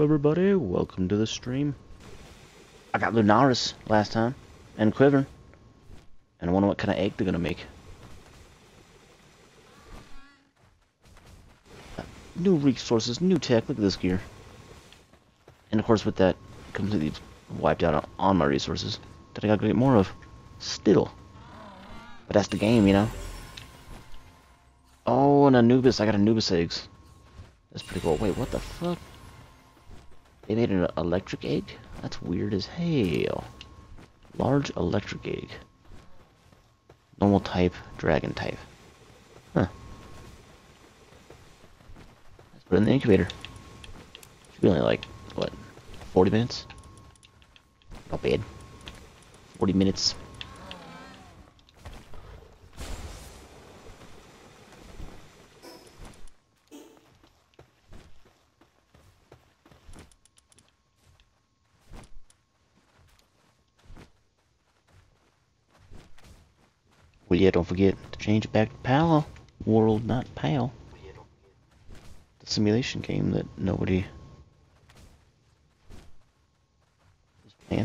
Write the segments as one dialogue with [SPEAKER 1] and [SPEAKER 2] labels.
[SPEAKER 1] Everybody, welcome to the stream. I got Lunaris last time, and Quivern. And I wonder what kind of egg they're gonna make. Uh, new resources, new tech, look at this gear. And of course with that, completely wiped out on my resources that I gotta get more of. Still. But that's the game, you know? Oh, and Anubis, I got Anubis eggs. That's pretty cool. Wait, what the fuck? They made an electric egg? That's weird as hell. Large electric egg. Normal type, dragon type. Huh. Let's put it in the incubator. Should be only like, what, 40 minutes? Not bad. 40 minutes. Yeah, don't forget to change it back to PAL world, not PAL. The simulation game that nobody is playing.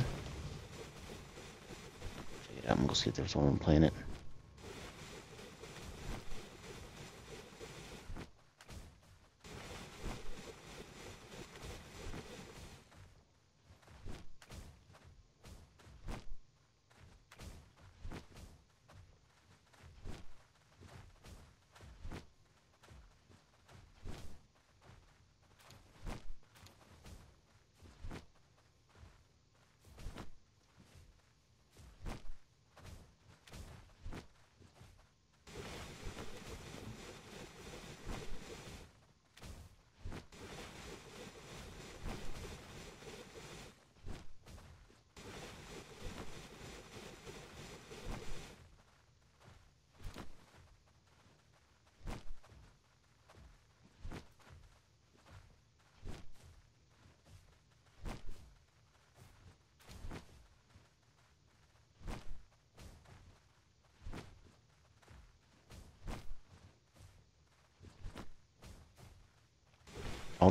[SPEAKER 1] Check it out. I'm gonna go see if there's someone playing it.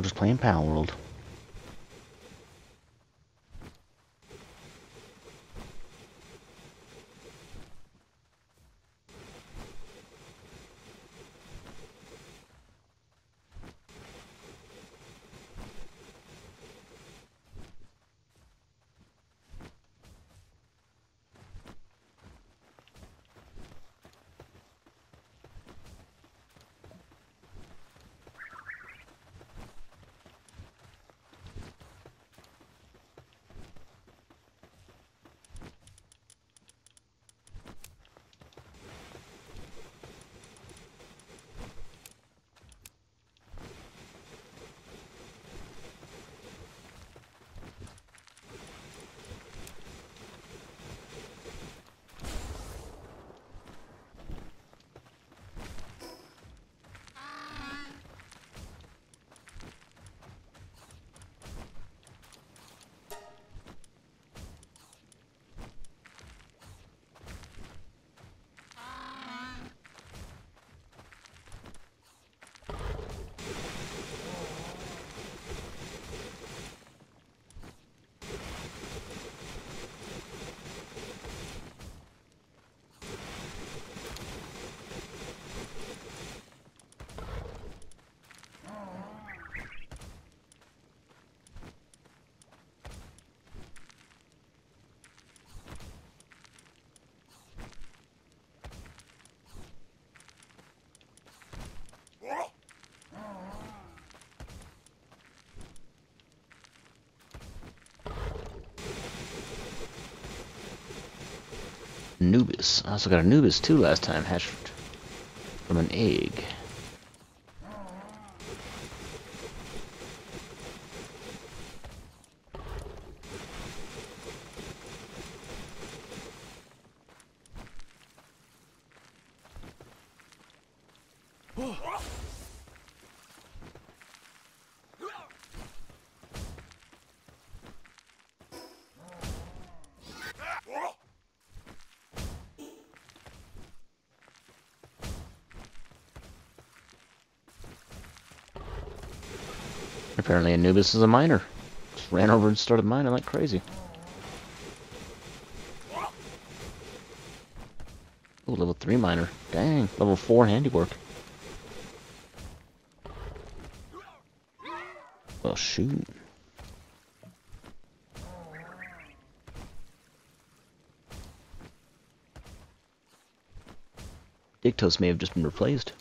[SPEAKER 1] Just playing Palworld. Anubis. I also got Anubis too last time, hatched from an egg. Apparently Anubis is a miner. ran over and started mining like crazy. Ooh, level 3 miner. Dang, level 4 handiwork. Well, shoot. Digtoise may have just been replaced.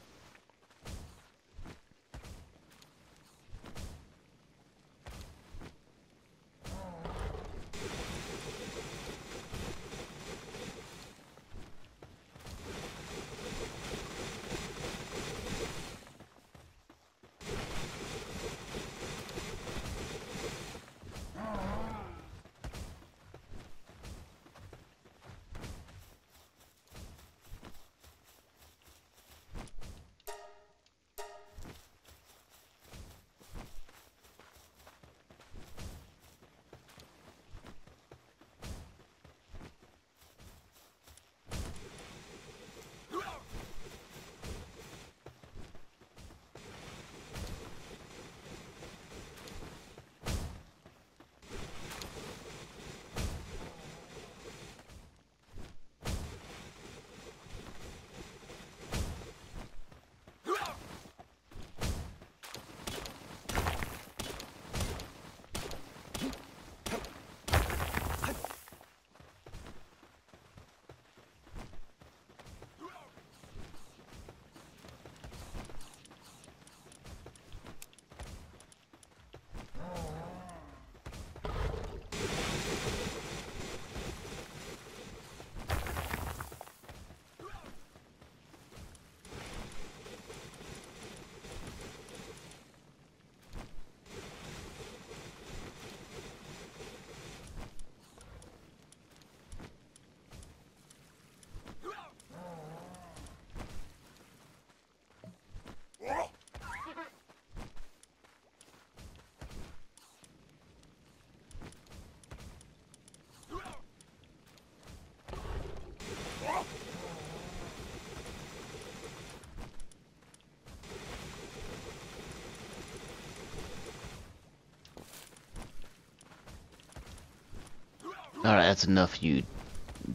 [SPEAKER 1] Alright, that's enough, you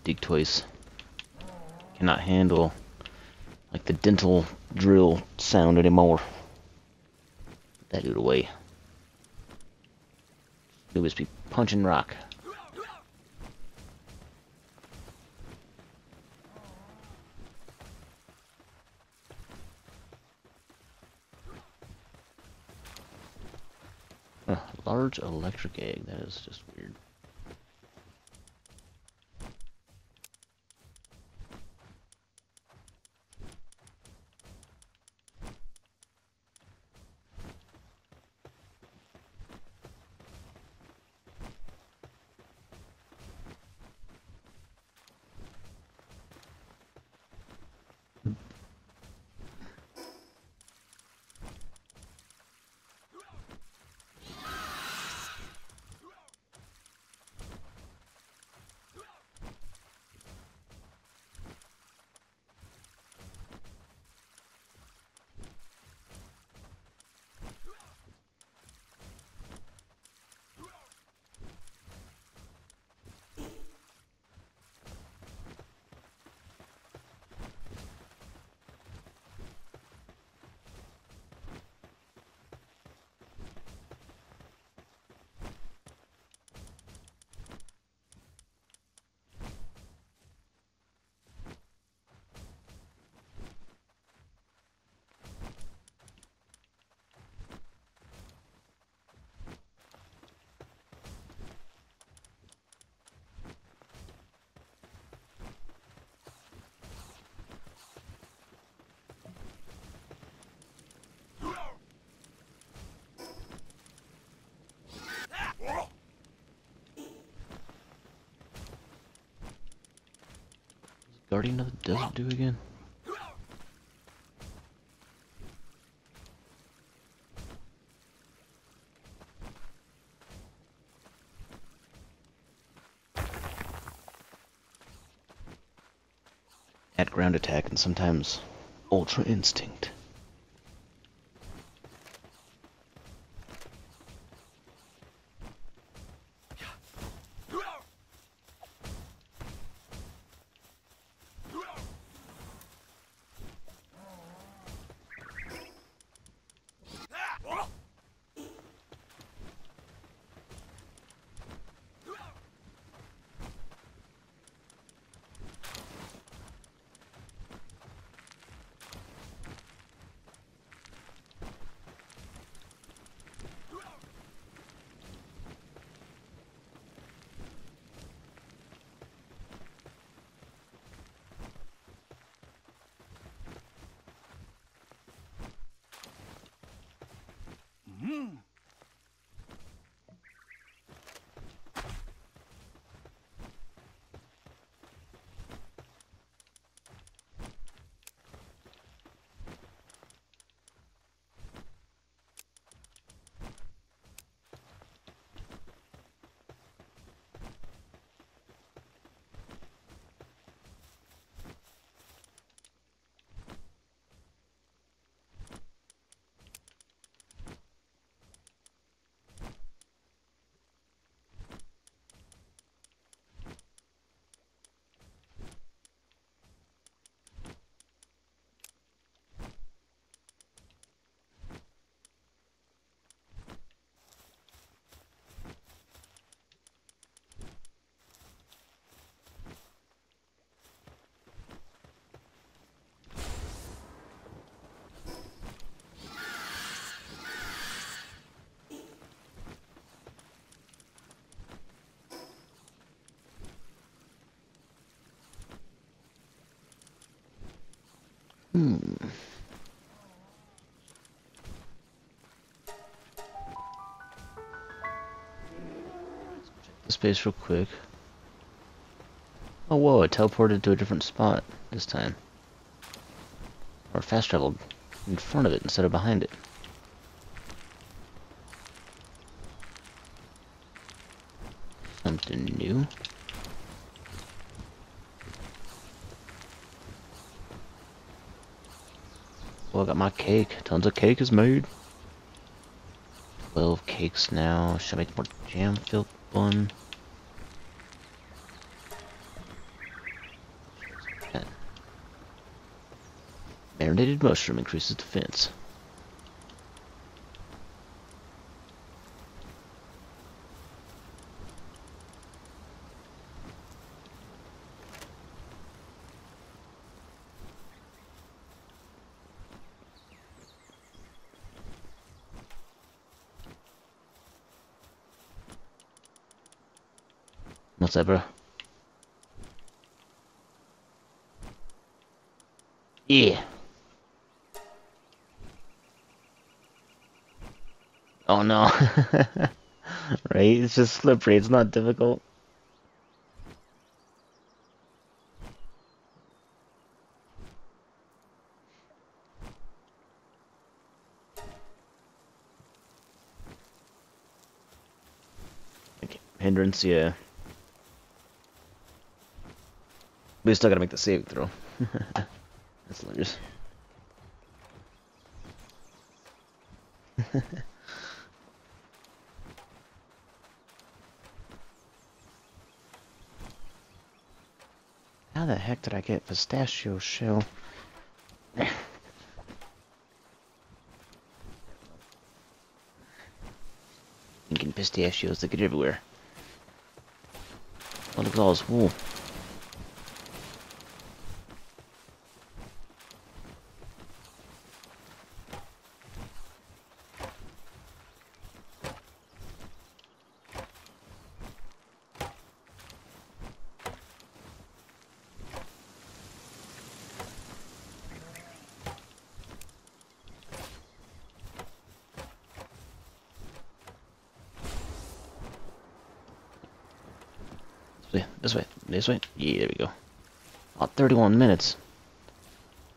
[SPEAKER 1] Digtoise. Cannot handle like the dental drill sound anymore. That dude away. It was be punching rock. Large electric egg, that is just weird. Guardian of the Desert do again? At ground attack and sometimes ultra instinct. Hmm. The space real quick. Oh whoa, it teleported to a different spot this time. Or fast traveled in front of it instead of behind it. Something new. Well, I got my cake. Tons of cake is made. 12 cakes now. Should I make more jam filled bun? Marinated mushroom increases defense. That. Yeah. Oh no. right? It's just slippery. It's not difficult. Hindrance, yeah. We still gotta make the save throw. That's hilarious. How the heck did I get pistachio shell? Thinking pistachios, they get everywhere. Oh, look at all this wool. This way, this way, this way. Yeah, there we go. Oh, 31 minutes.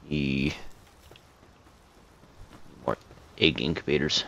[SPEAKER 1] Yeah. More egg incubators.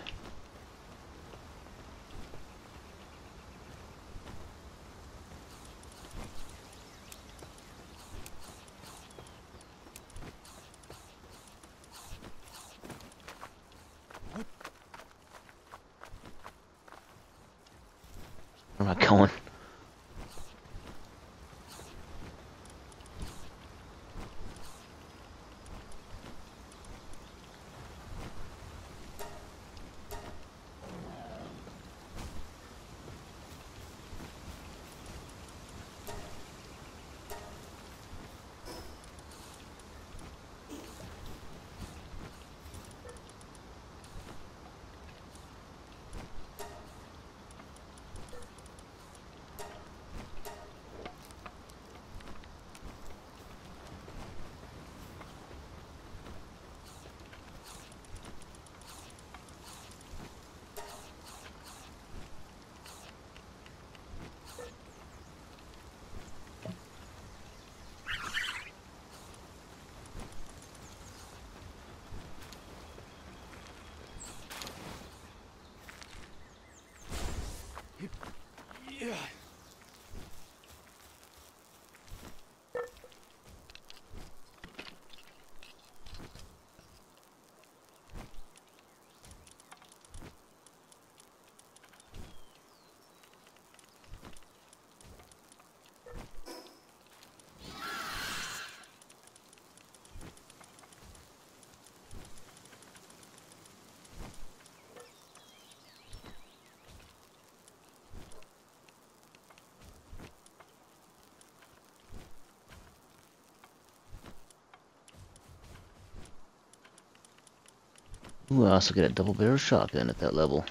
[SPEAKER 1] Ooh, I also get a double barrel shotgun at that level.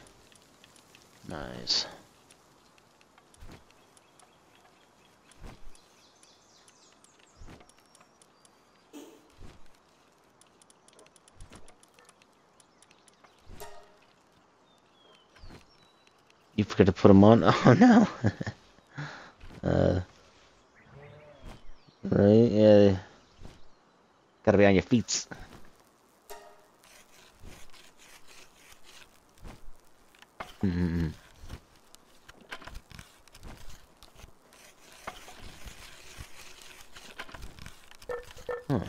[SPEAKER 1] Nice. You forgot to put them on? Oh no. uh, right, yeah. Gotta be on your feet. Mm -hmm. Huh.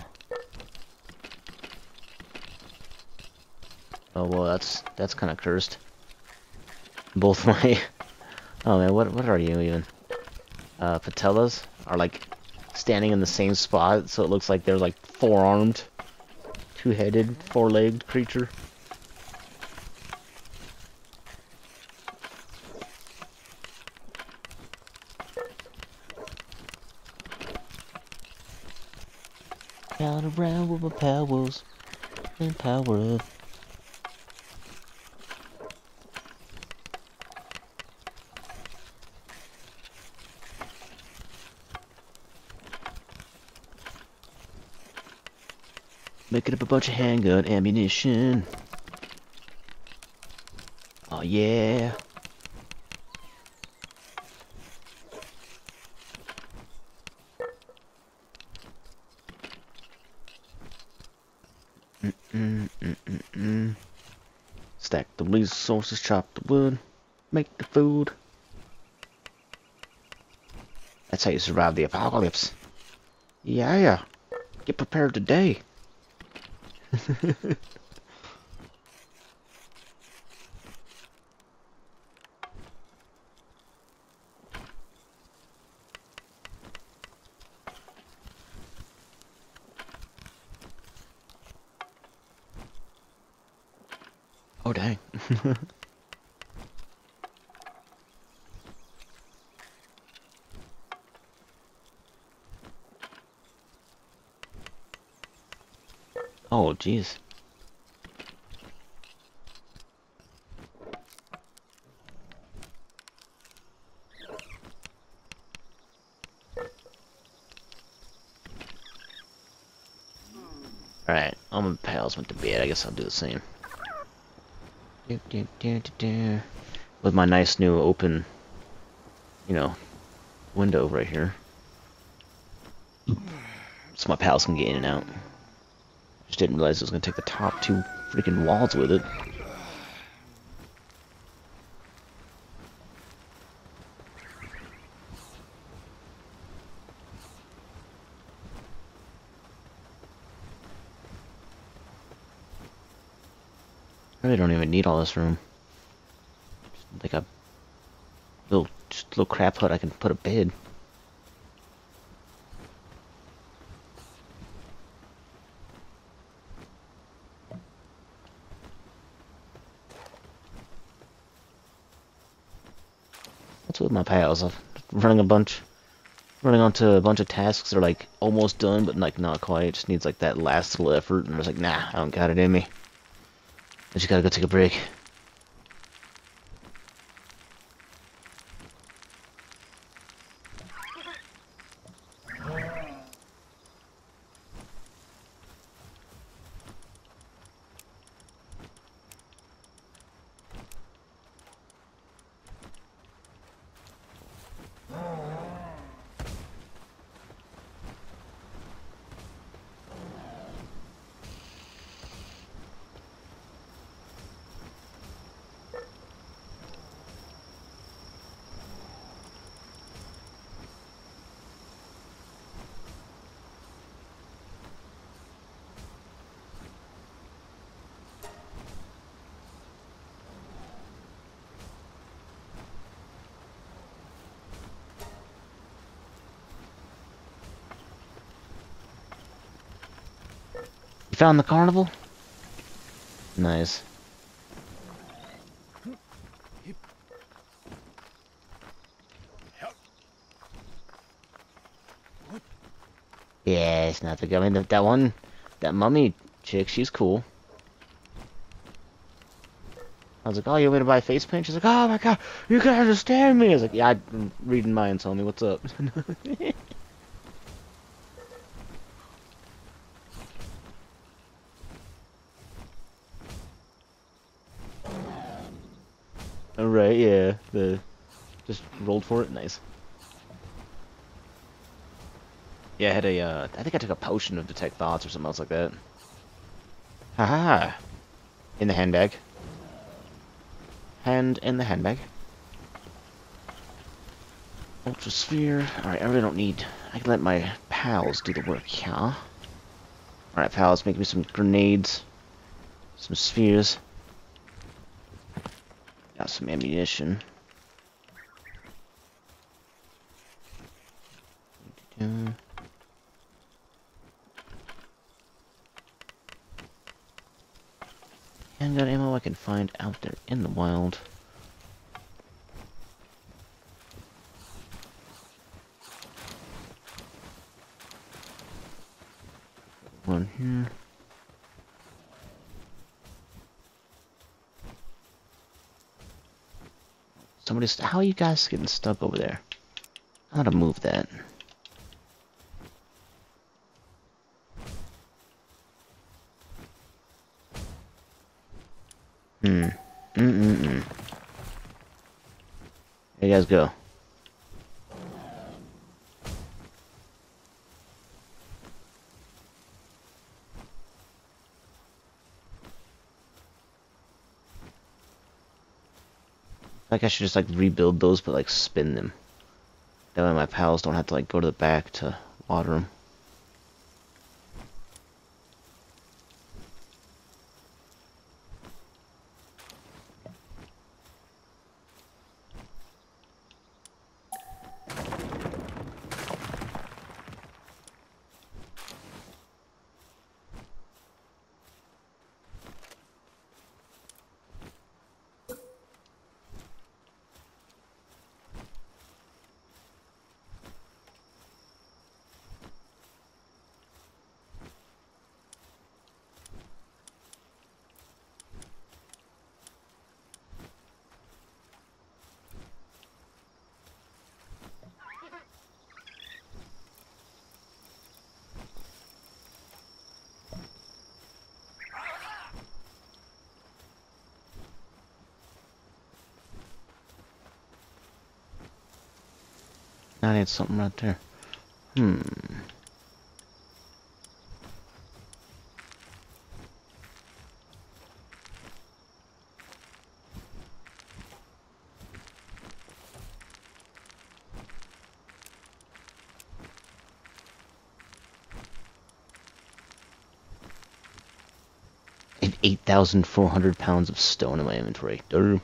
[SPEAKER 1] Oh well, that's that's kind of cursed. Both my oh man, what what are you even? Uh, Petallias are like standing in the same spot, so it looks like they're like four-armed, two-headed, four-legged creature. Powers and power. Making up a bunch of handgun ammunition. Oh yeah. Mm -mm -mm Resources, chop the wood, make the food. That's how you survive the apocalypse. Yeah, yeah, get prepared today. oh dang. Oh, jeez. Alright, all my pals went to bed. I guess I'll do the same. With my nice new open, you know, window right here. So my pals can get in and out. Just didn't realize it was going to take the top two freaking walls with it. I really don't even need all this room. Just like a little, just little crap hut I can put a bed. My pals? I'm running a bunch, running onto a bunch of tasks that are like almost done, but like not quite. It just needs like that last little effort, and I was like, nah, I don't got it in me. I just gotta go take a break. You found the carnival? Nice. Yeah, it's not the. I mean, that one, that mummy chick, she's cool. I was like, oh, you want me to buy face paint? She's like, oh my god, you can understand me. I was like, yeah, I'm reading tell me what's up. Alright, yeah, the just rolled for it, nice. Yeah, I had a, uh, I think I took a potion of detect thoughts or something else like that. Haha! In the handbag. Hand in the handbag. Ultra sphere. Alright, I really don't need... I can let my pals do the work, yeah? Alright, pals, make me some grenades. Some spheres. Got some ammunition. Handgun ammo I can find out there in the wild. One here. Somebody's. How are you guys getting stuck over there? How to move that? Hmm. Mm-mm-mm. There you guys go. Should just like rebuild those, but like spin them. That way my pals don't have to like go to the back to water them. I need something right there. Hmm. Have 8,400 pounds of stone in my inventory. Durr.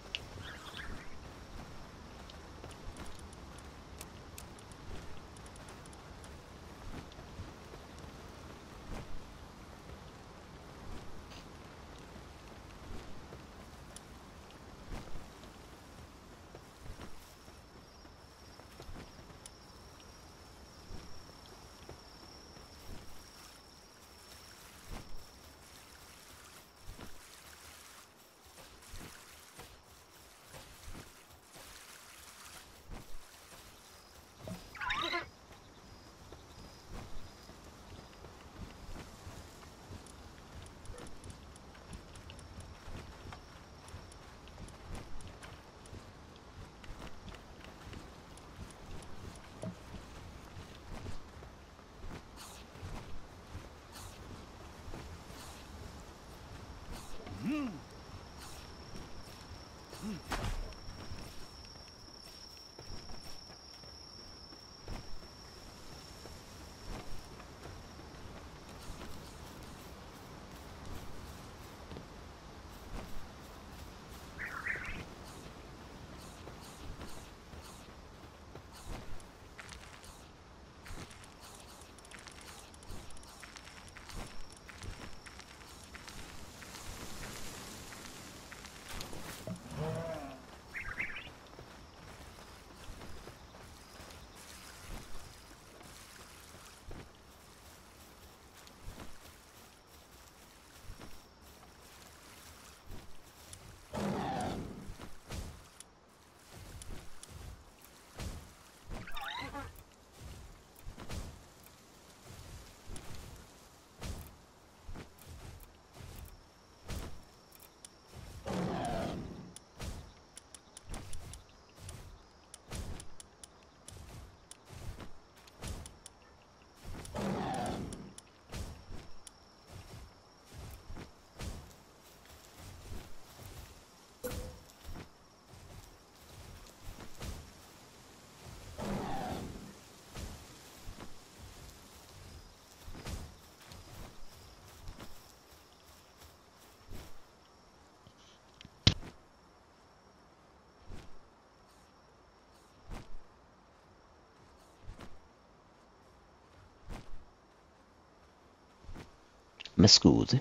[SPEAKER 1] My scusi.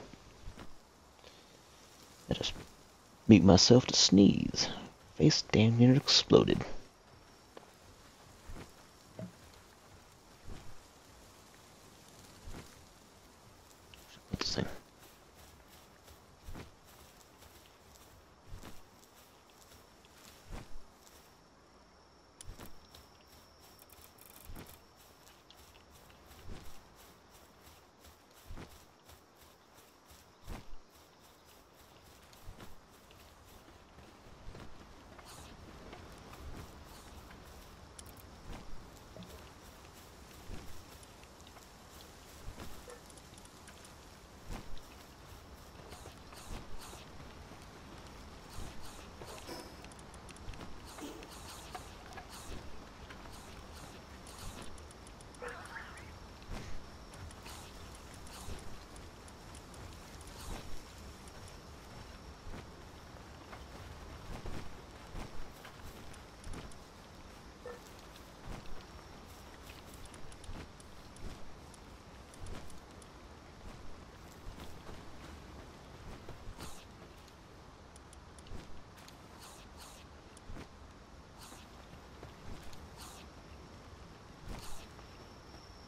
[SPEAKER 1] I just mute myself to sneeze. Face damn near exploded. Put this thing.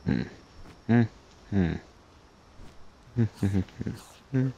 [SPEAKER 1] Hmm. Hmm. Hmm. Hmm. Hmm. Hmm.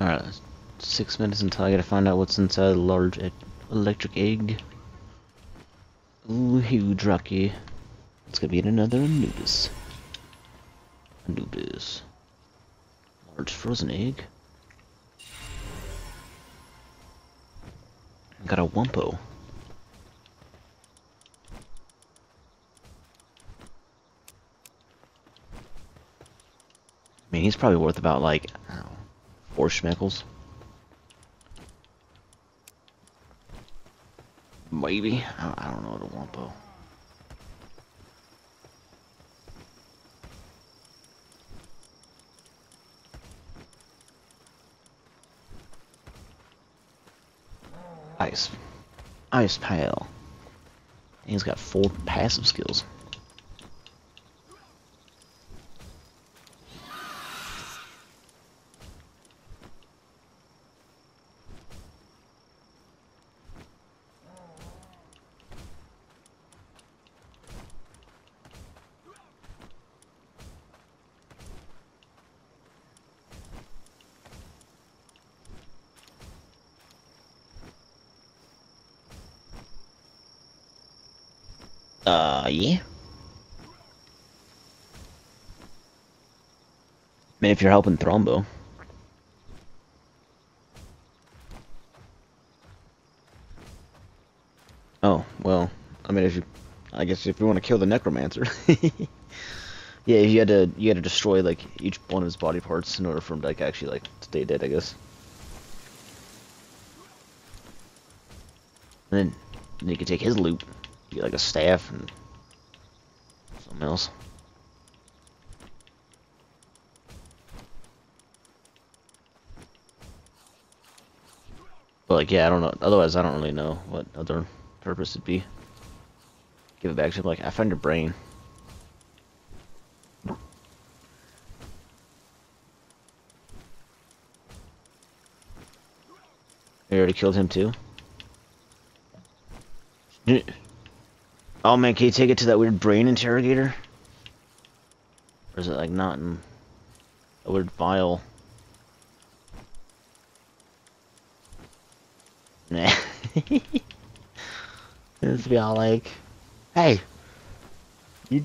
[SPEAKER 1] Alright, six minutes until I gotta find out what's inside the large e electric egg. Ooh, huge rocky. It's gonna be another Anubis. Anubis. Large frozen egg. Got a Wumpo. I mean, he's probably worth about like, I four schmeckles. Maybe. I, I don't know the Wumpo. Ice. Ice Pal. He's got four passive skills. Uh, yeah. I mean, you're helping Thrombo. Oh, well, I mean, if you, I guess if you want to kill the Necromancer. yeah, you had to, you had to destroy, like, each one of his body parts in order for him to, like, actually, like, stay dead, I guess. And then, then you can take his loot. Get, like, a staff and something else. But like, yeah, I don't know. Otherwise, I don't really know what other purpose it'd be. Give it back to him. Like, I found your brain. You already killed him too? Oh man, can you take it to that weird brain interrogator? Or is it like not in a weird vial? Nah. It's be all like, hey, you.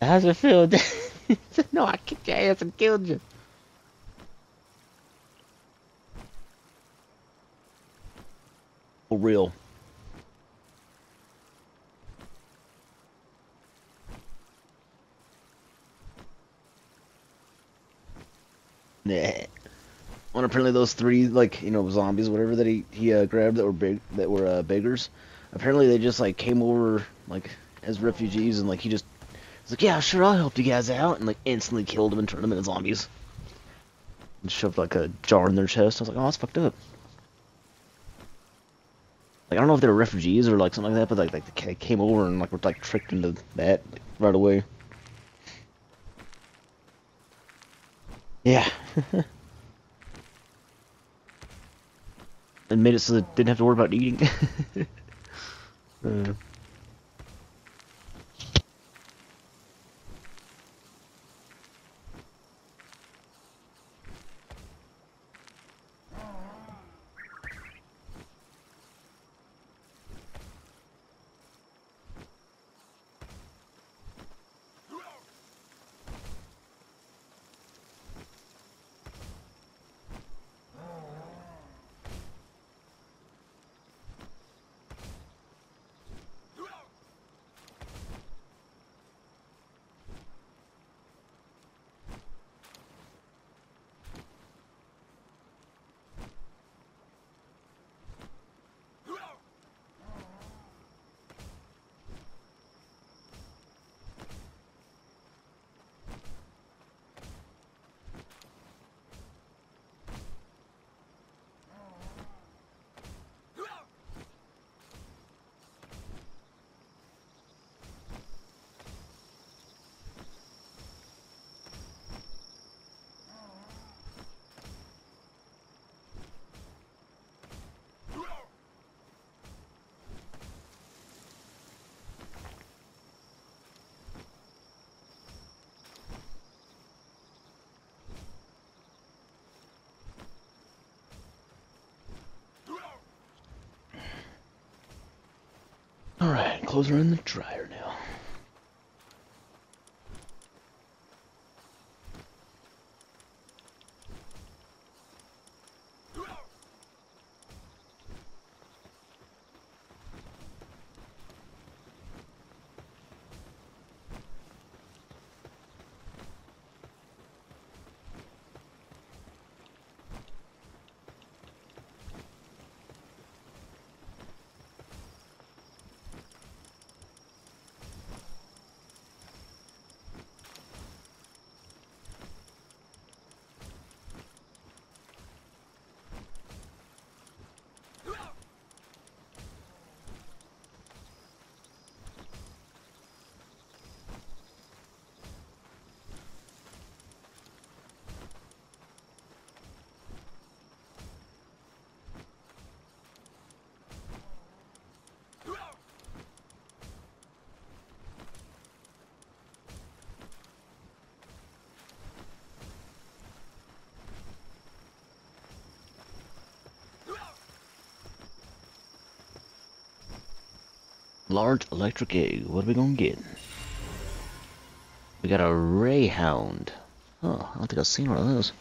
[SPEAKER 1] How's it feel? no, I kicked your ass and killed you. For real. Nah. When apparently those three, like you know, zombies, whatever that he he uh, grabbed that were big, that were uh, beggars. Apparently they just like came over like as refugees, and like he just was like, yeah, sure, I'll help you guys out, and like instantly killed them and turned them into zombies. And shoved like a jar in their chest. I was like, oh, that's fucked up. Like I don't know if they were refugees or like something like that, but like, like they came over and like were like tricked into that like, right away. Yeah. and made it so they didn't have to worry about eating. uh. Clothes are in the dryer now. Large electric egg. What are we gonna get? We got a Rayhound. Oh, I don't think I've seen one of those.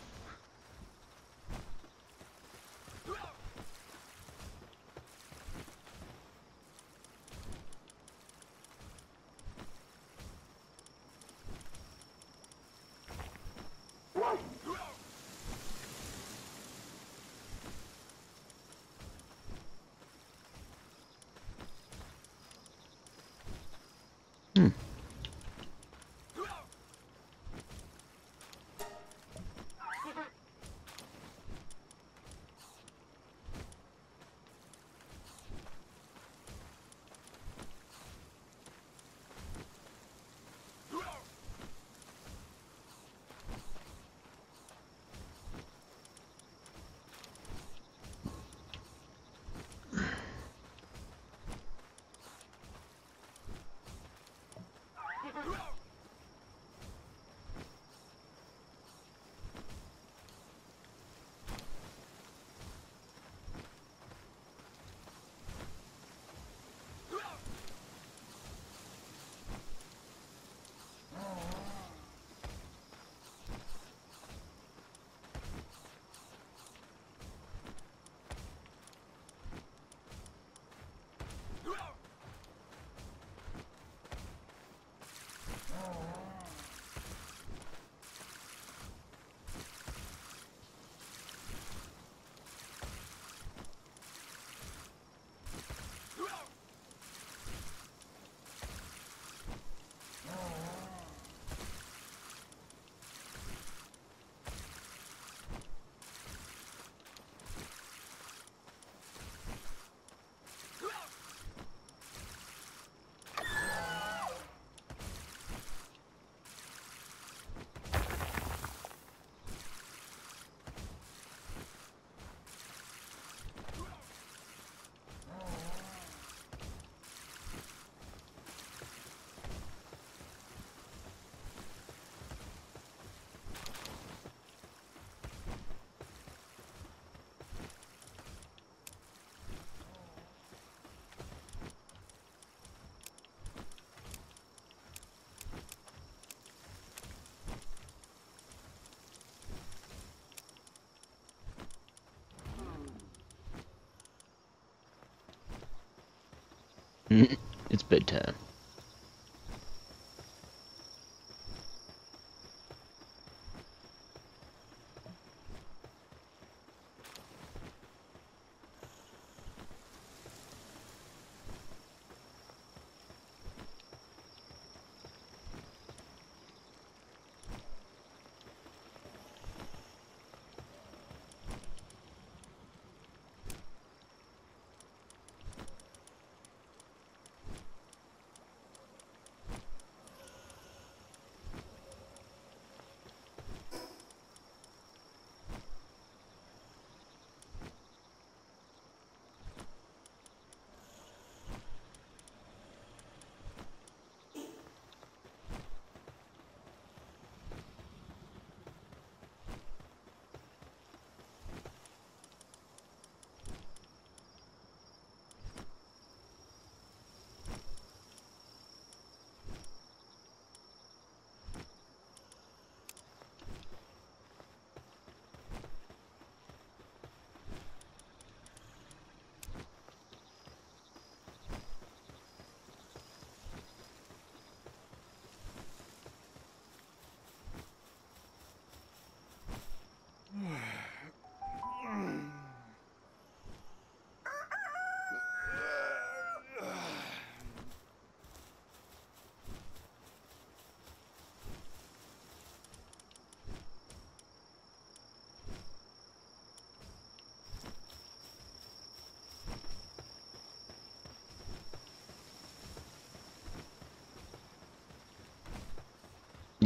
[SPEAKER 1] It's bedtime.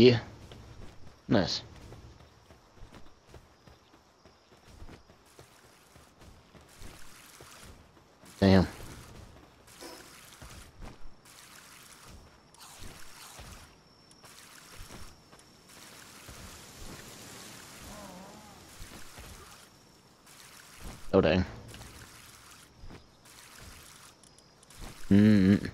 [SPEAKER 1] Yeah. Nice. Damn. Oh dang. Mm. -hmm.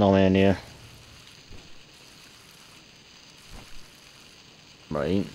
[SPEAKER 1] No idea. Right.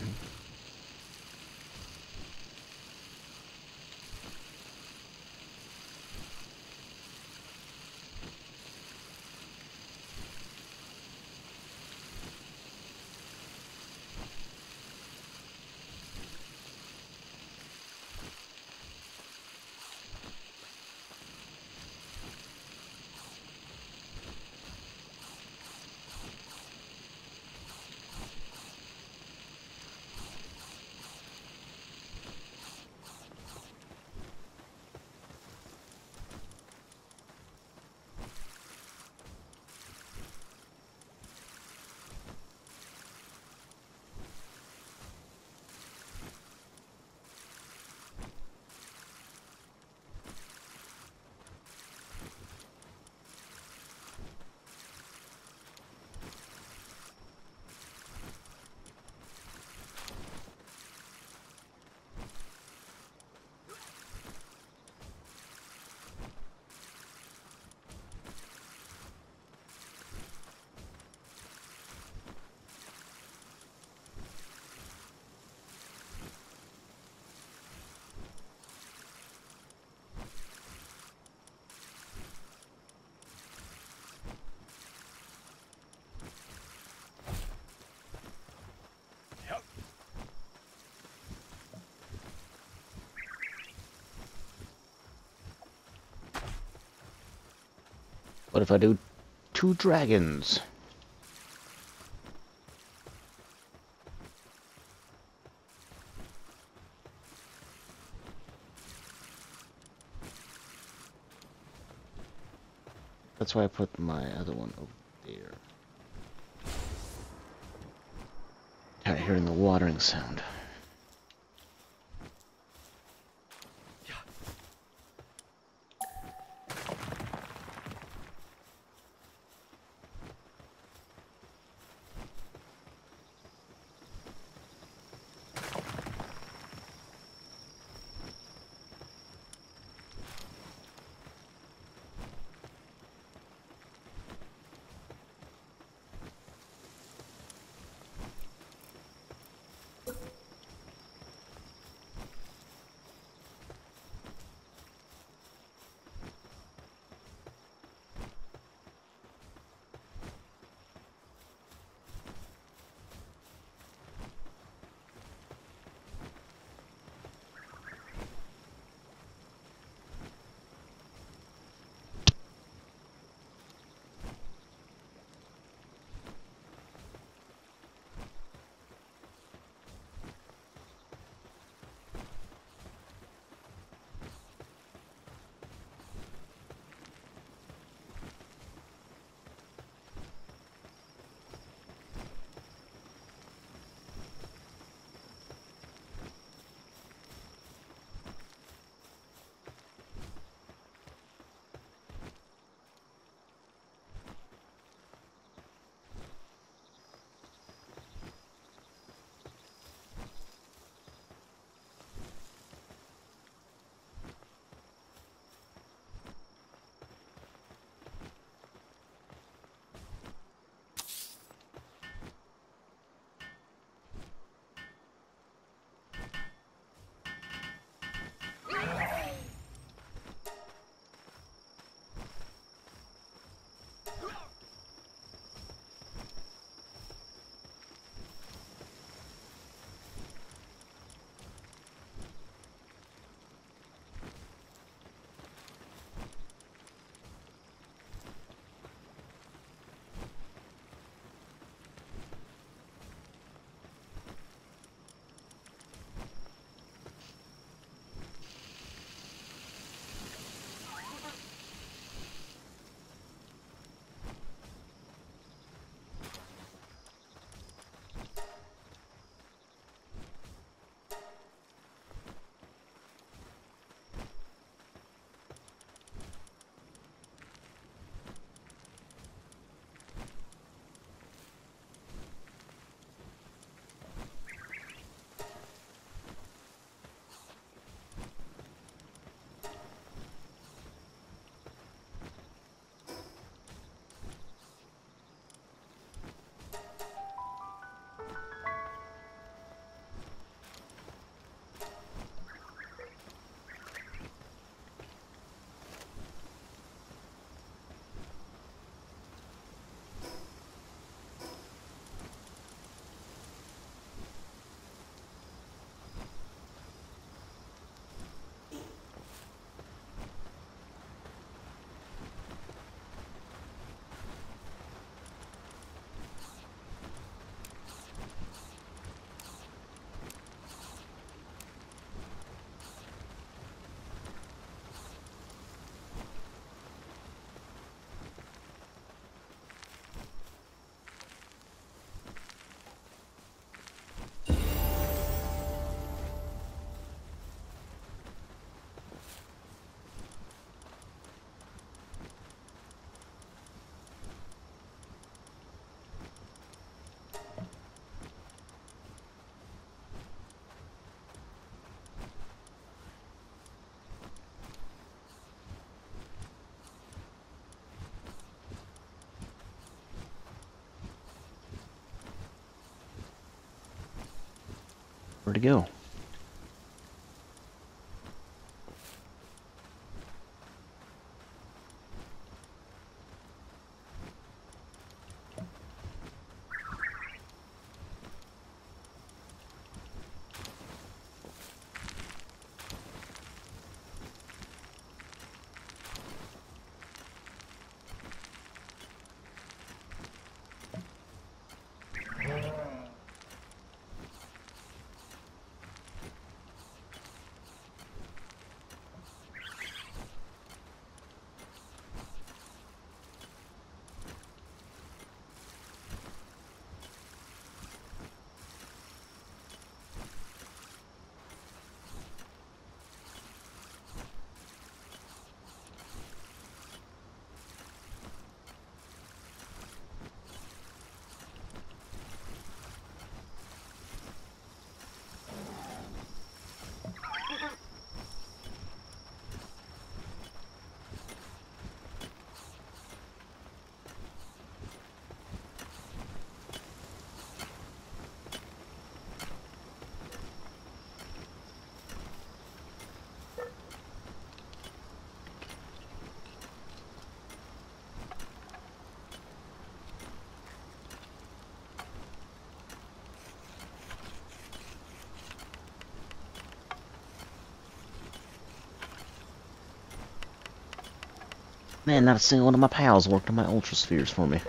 [SPEAKER 1] What if I do two dragons? That's why I put my other one over there. Tired hearing the watering sound. Where'd it go? Man, not a single one of my pals worked on my ultra spheres for me.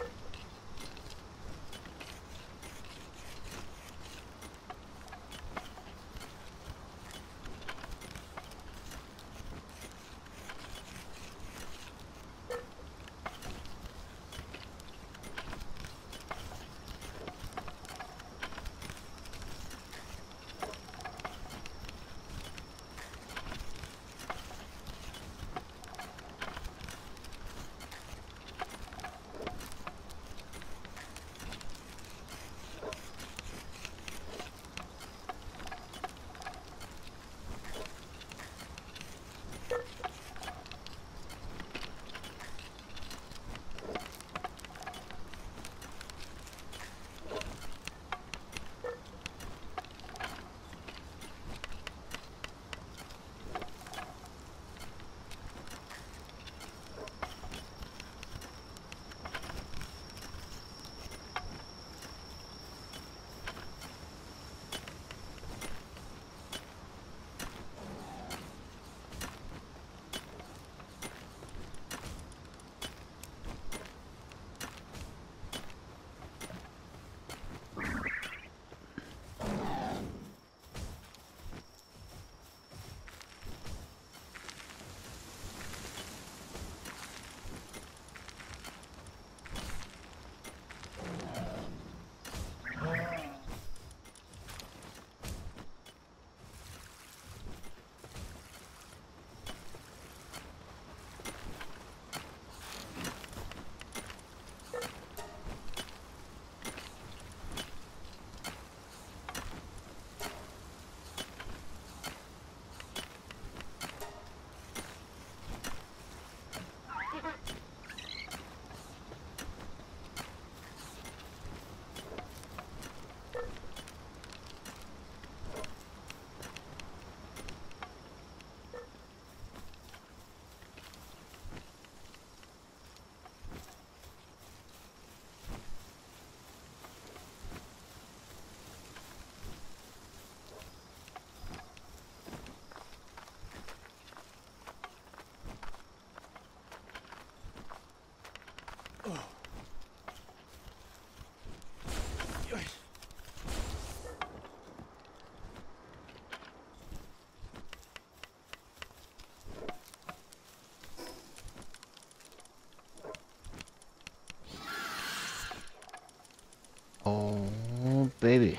[SPEAKER 1] Baby.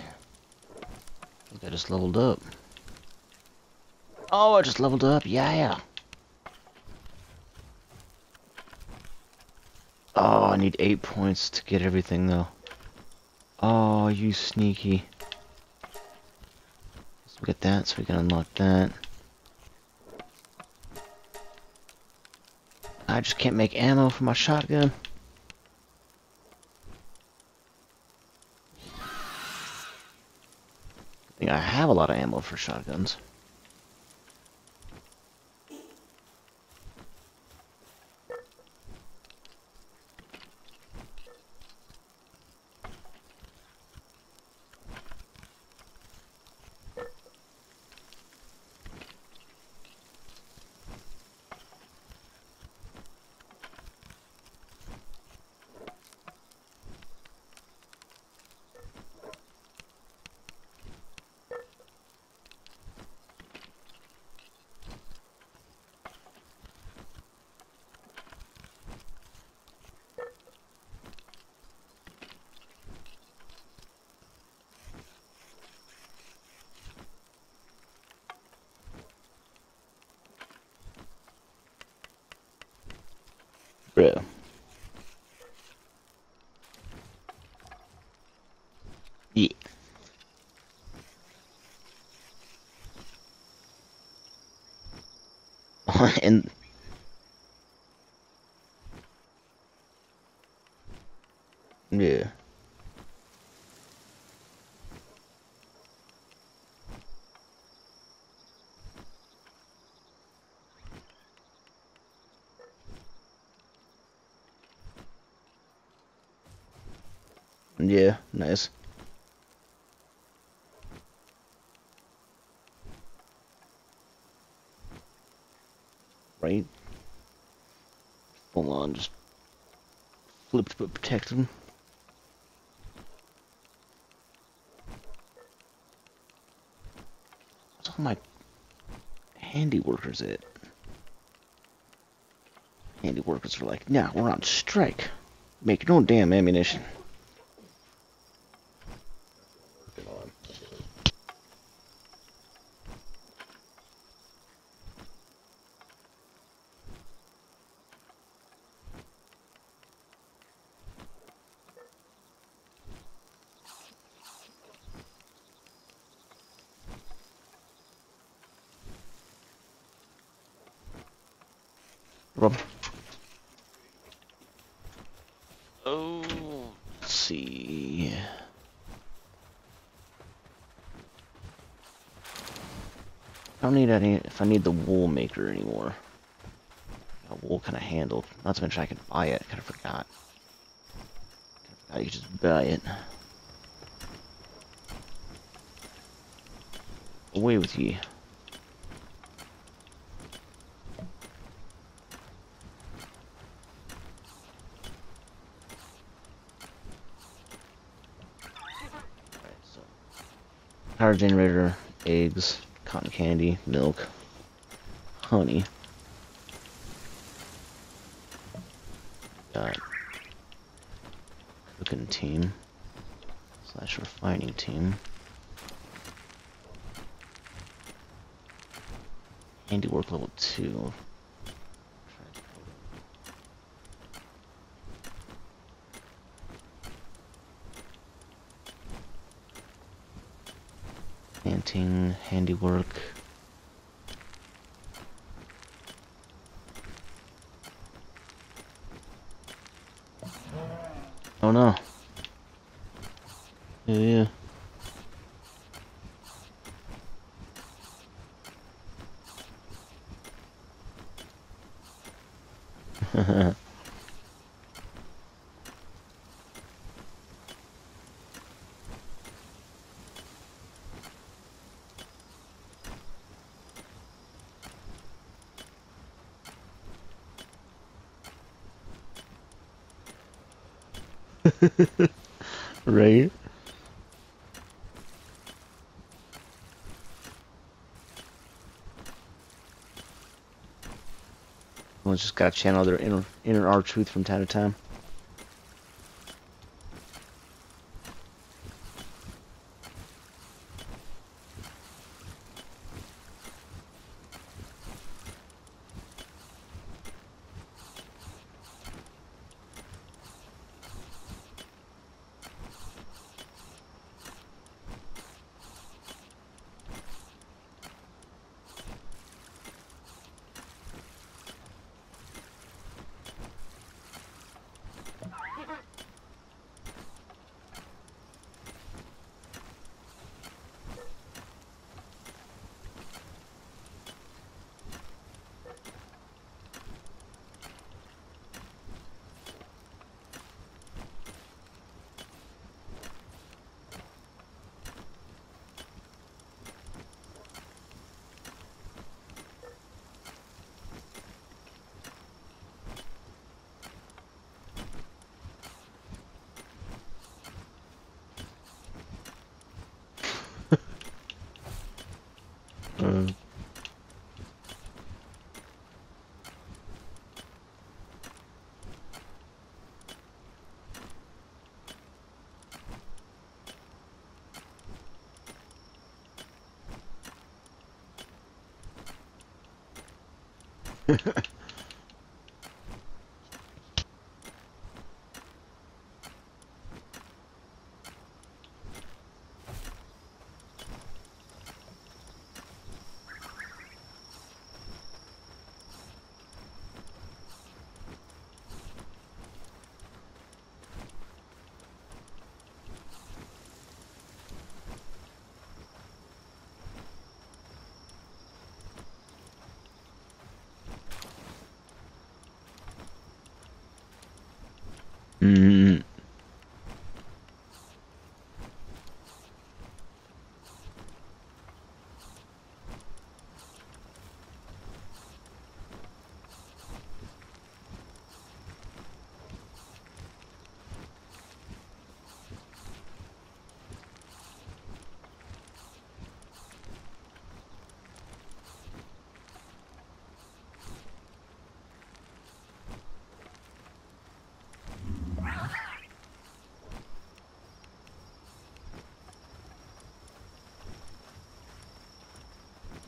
[SPEAKER 1] I just leveled up. Oh, I just leveled up. Yeah. Oh, I need eight points to get everything, though. Oh, you sneaky. Let's get that so we can unlock that. I just can't make ammo for my shotgun. Think I have a lot of ammo for shotguns. Bro. Yeah. and yeah. Yeah, nice. Right? Full on, just but protected. What's all my handy workers at? Handy workers are like, nah, we're on strike. Make no damn ammunition.
[SPEAKER 2] Working on.
[SPEAKER 1] Rob. Oh, let's see. I don't need any, if I need the wool maker anymore. Got wool kind of handled. Not to mention I can buy it. Kind of forgot. You could just buy it. Away with ye. Power generator, eggs, cotton candy, milk, honey. Got cooking team slash refining team. Handiwork level two. Painting, handiwork. Oh no. Yeah, yeah. right? Just gotta channel their inner inner R truth from time to time. Mm.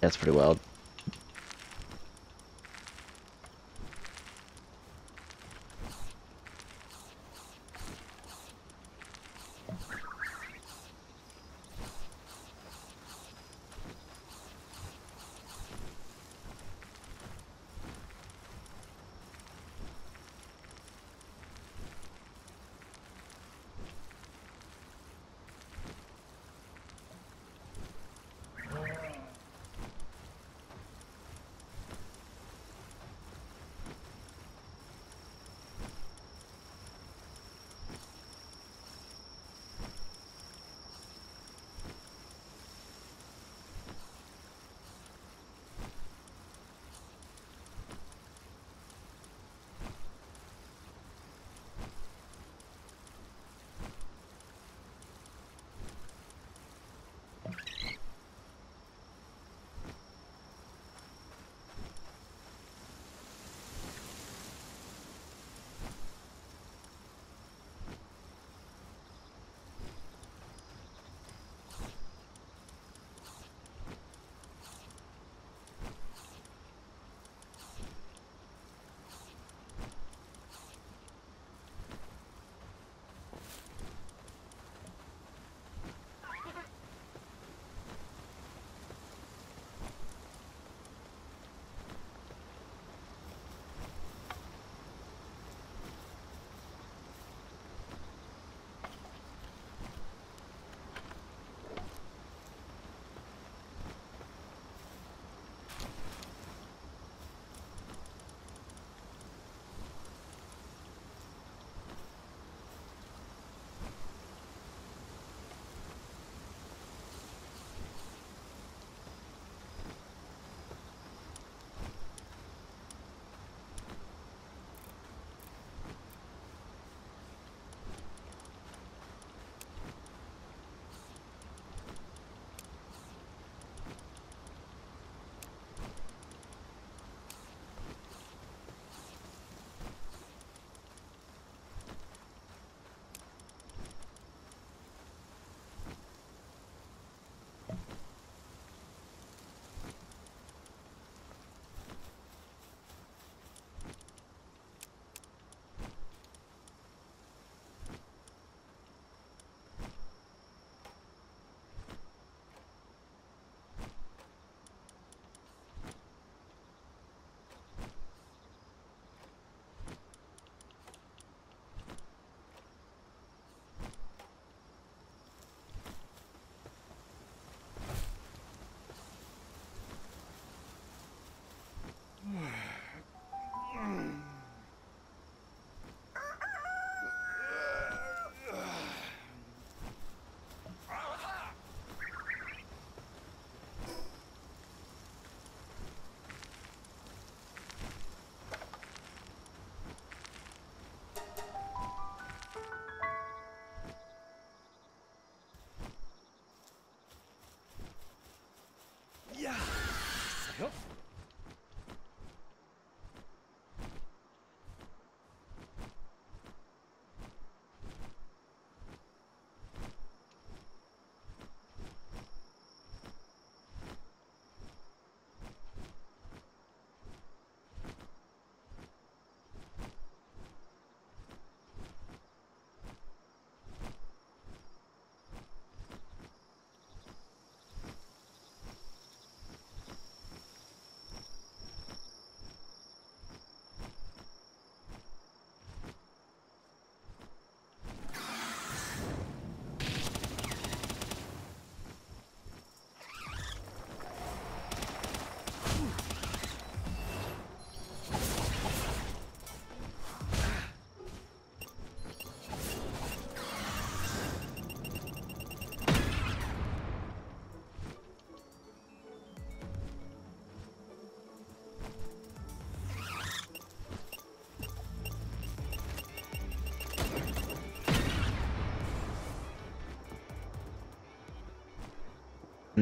[SPEAKER 1] That's pretty wild.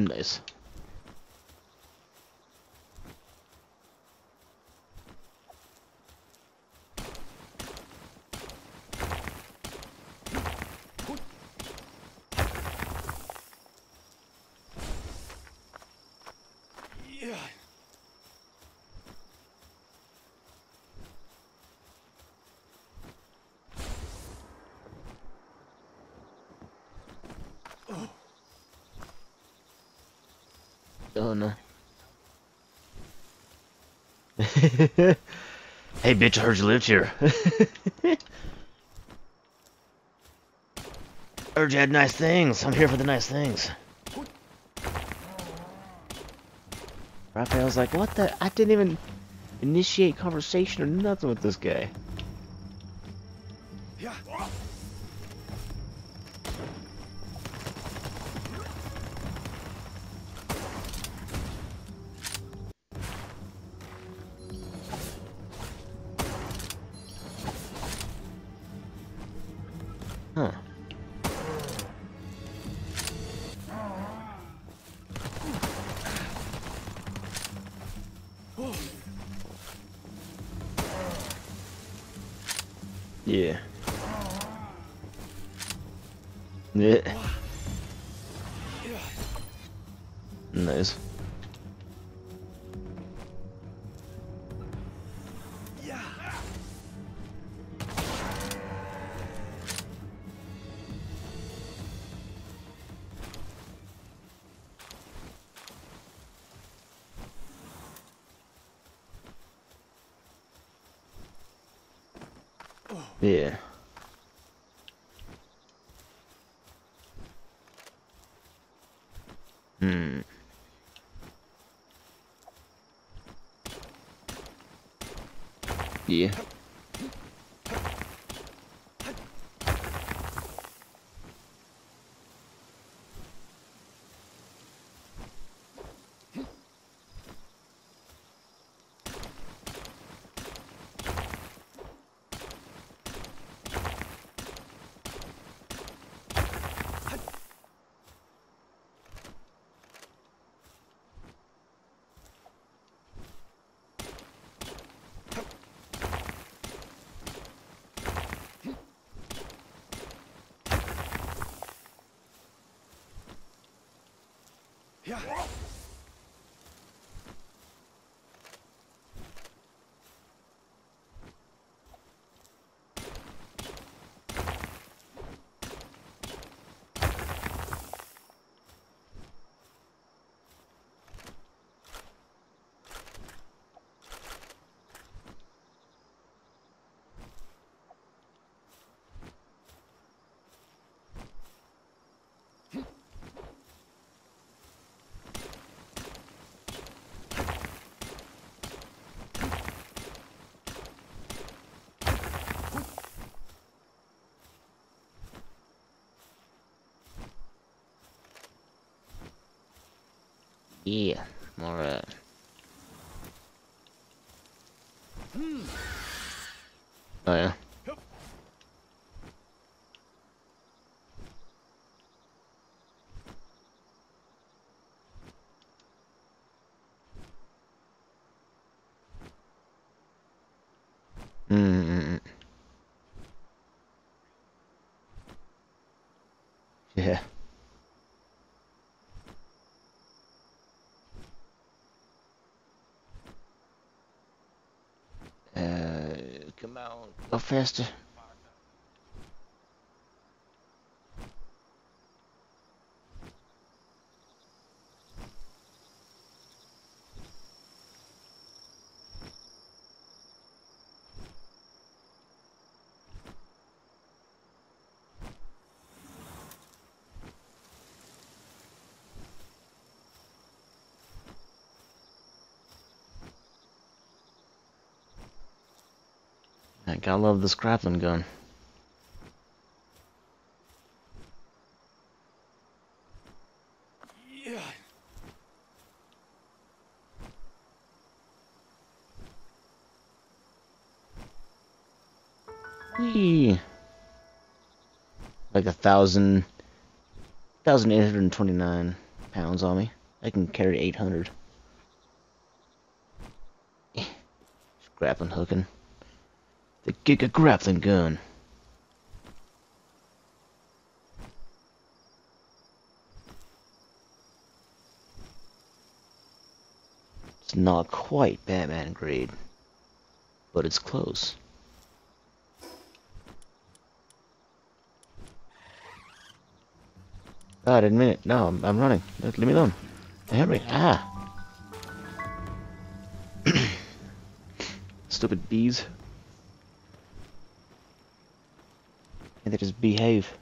[SPEAKER 1] Nice. Oh no. hey bitch, I heard you lived here. heard you had nice things. I'm here for the nice things. Raphael's like, what the? I didn't even initiate conversation or nothing with this guy. Huh. Yeah. Hmm. Yeah. God. Yeah. Alright. Oh yeah. Mm-mm. Yeah. Uh, come on. Go faster. I love this grappling gun. Whee! Like a thousand, thousand eight hundred twenty-nine pounds on me. I can carry 800. Grappling hooking. The Giga grappling gun. It's not quite Batman grade, but it's close. God, a minute. No, I'm, I'm running. Let, leave me alone. Me. Ah. Stupid bees. And they just behave.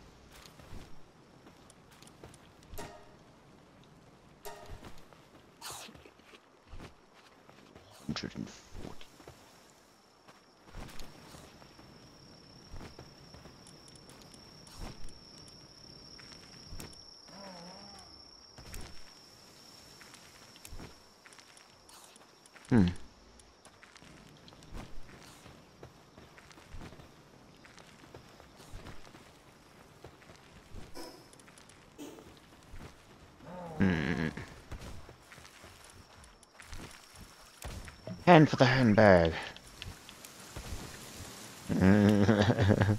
[SPEAKER 1] For the handbag.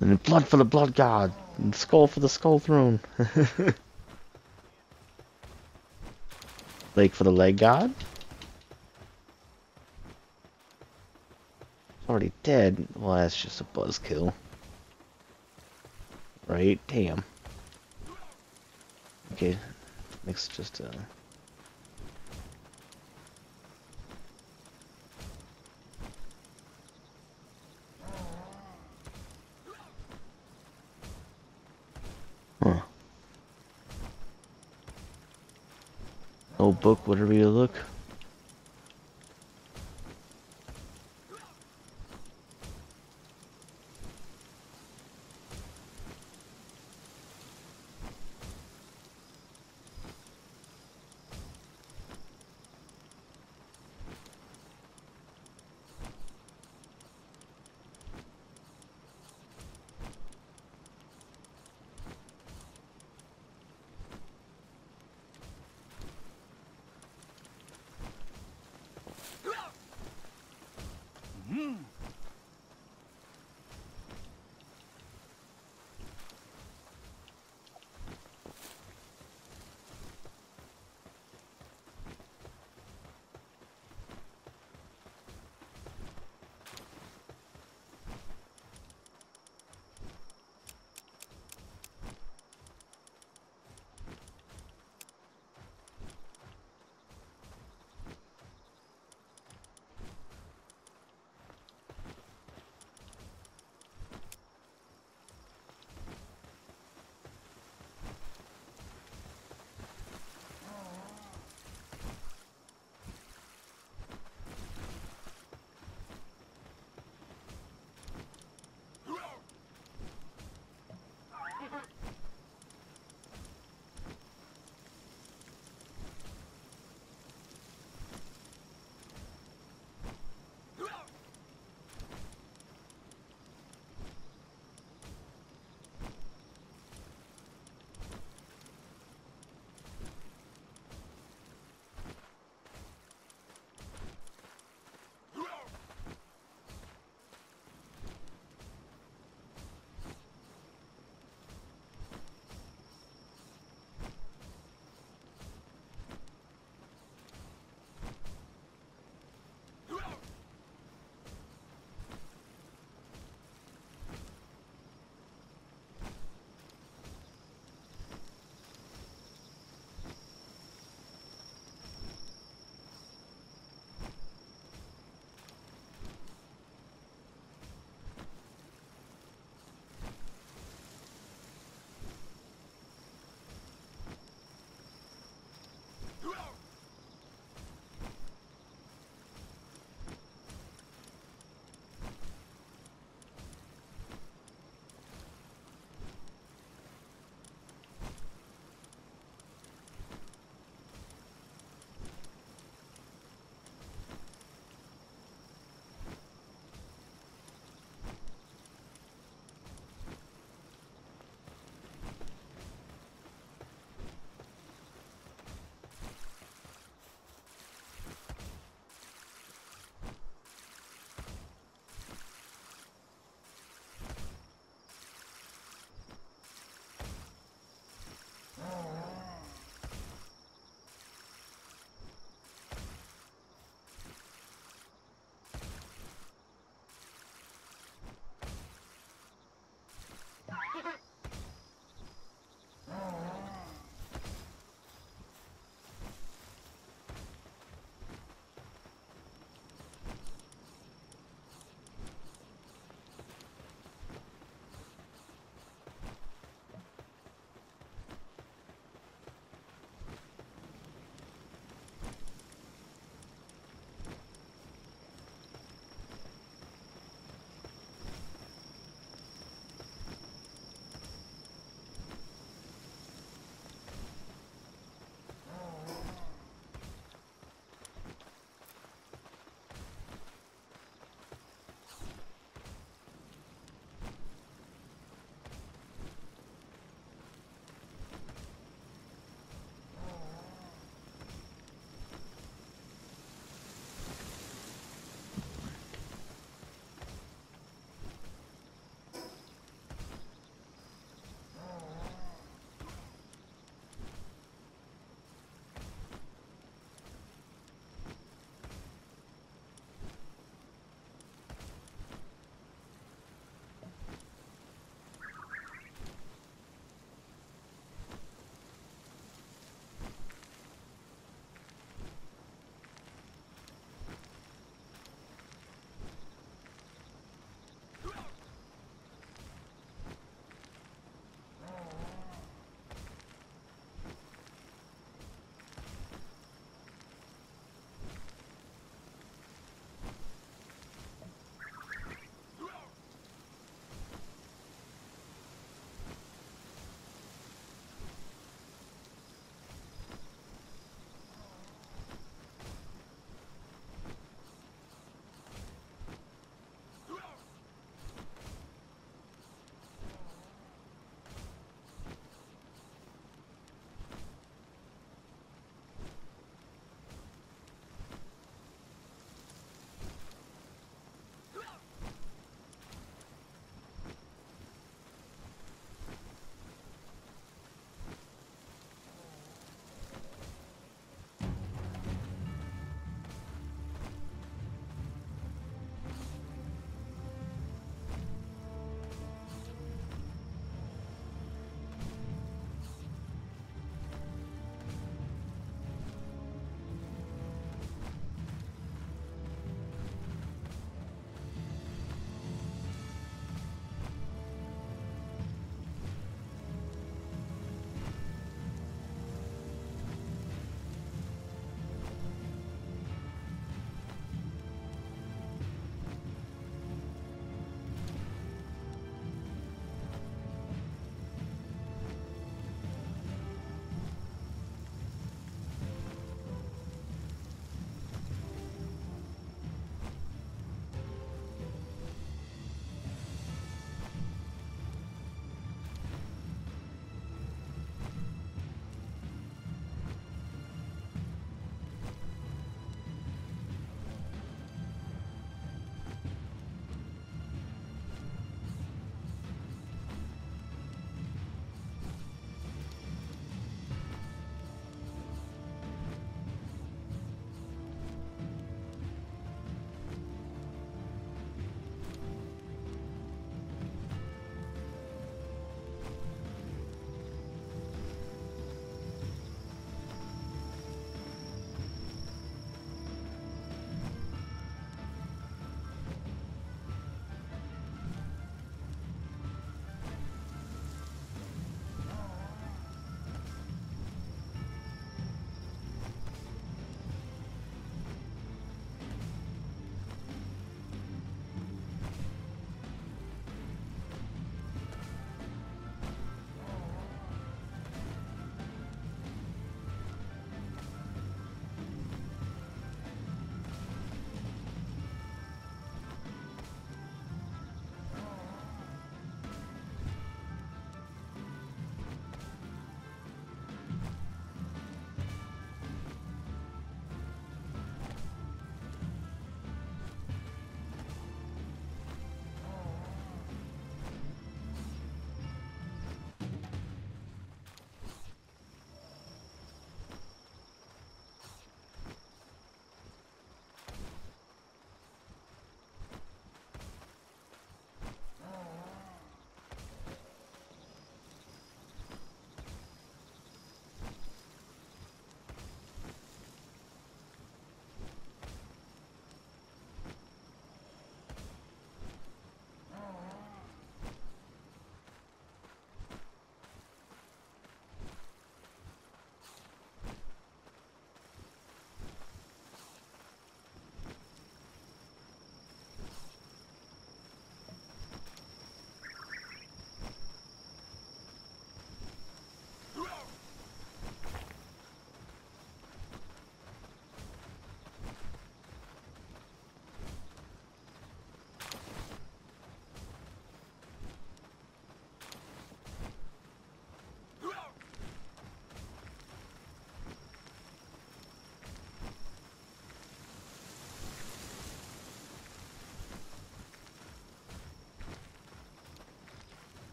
[SPEAKER 1] and blood for the blood god. And skull for the skull throne. Leg for the leg god? Already dead. Well, that's just a buzzkill. Right? Damn. Okay. Makes just uh book, whatever you look.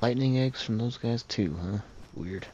[SPEAKER 1] Lightning eggs from those guys too, huh? Weird.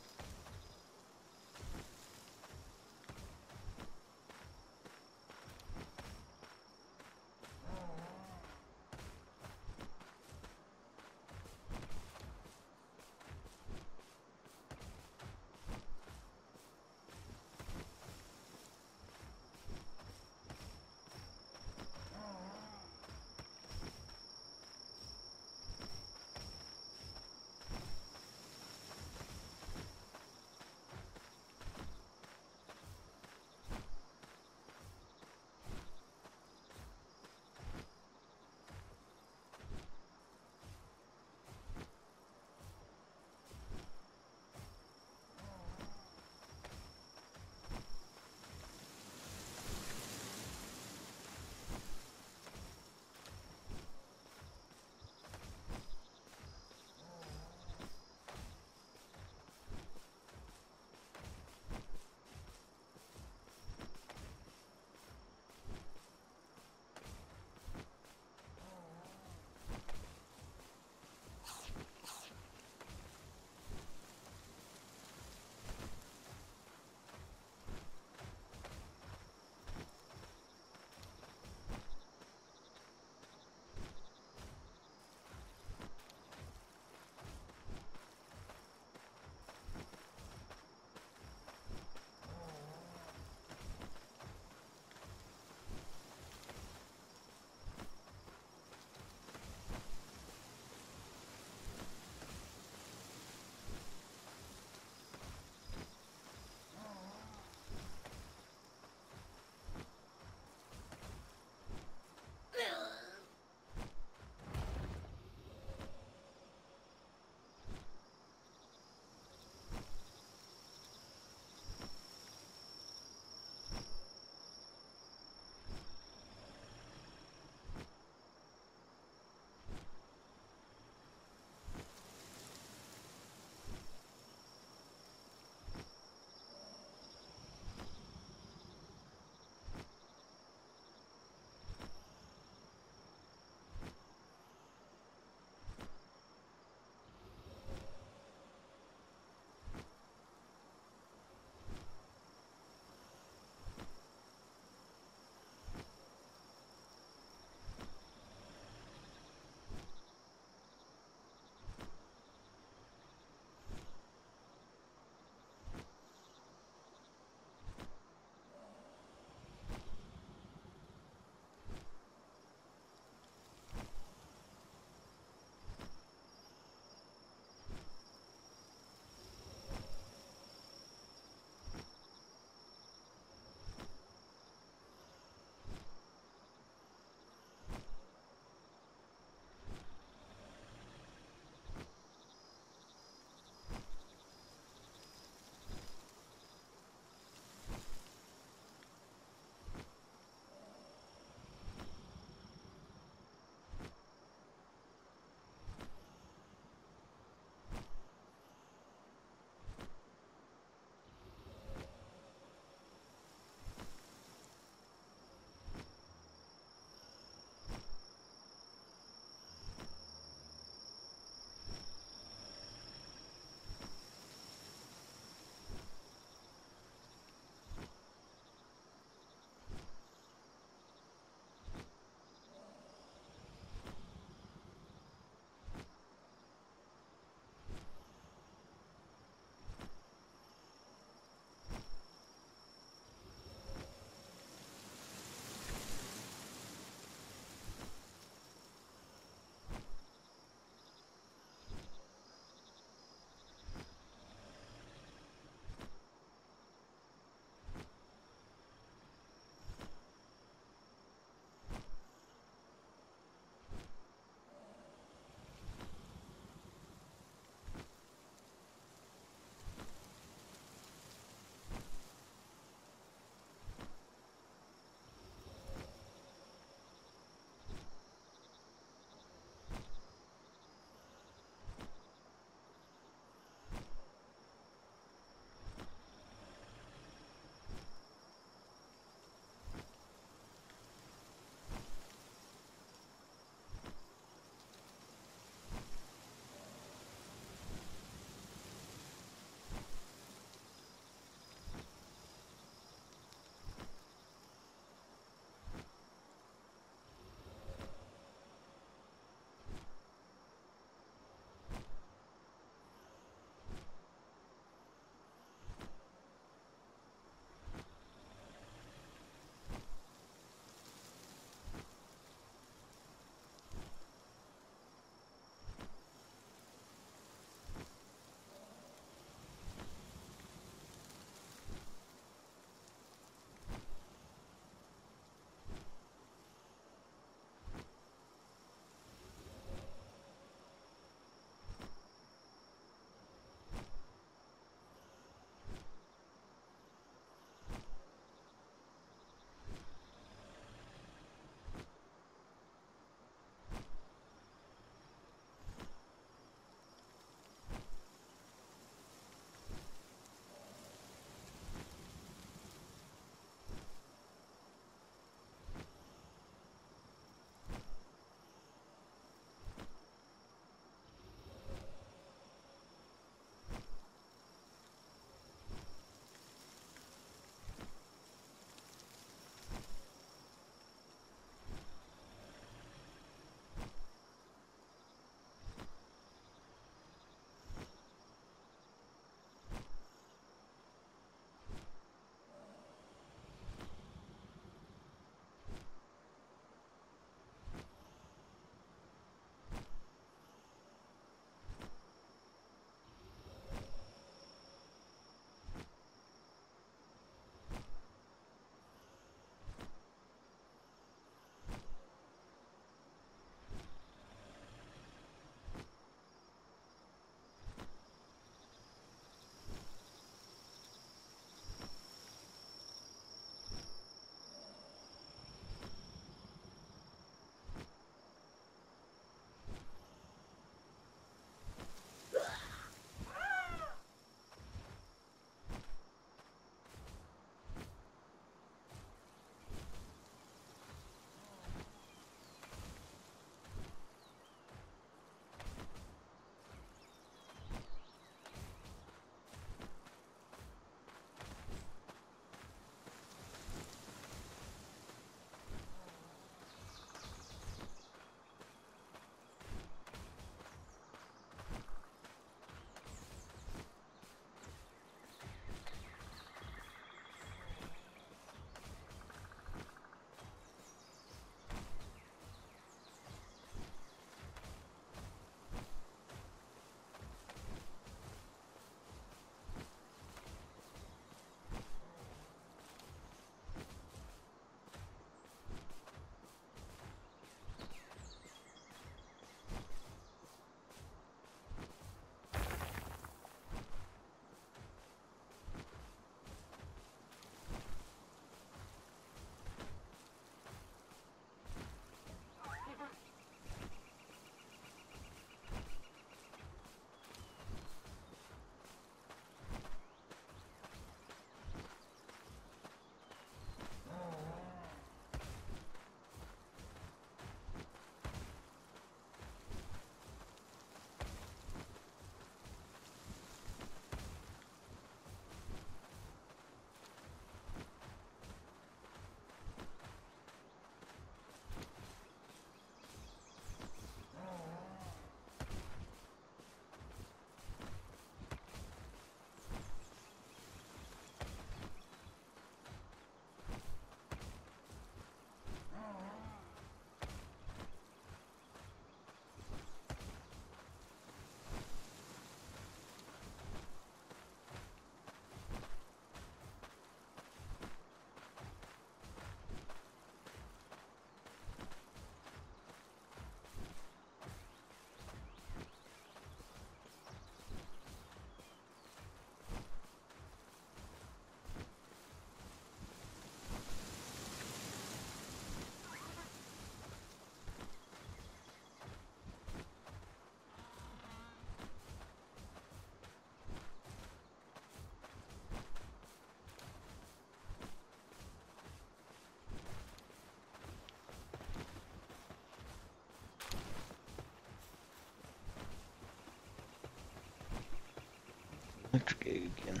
[SPEAKER 1] Electric egg again.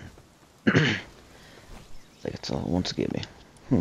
[SPEAKER 1] it's like it's all to give me. Hmm.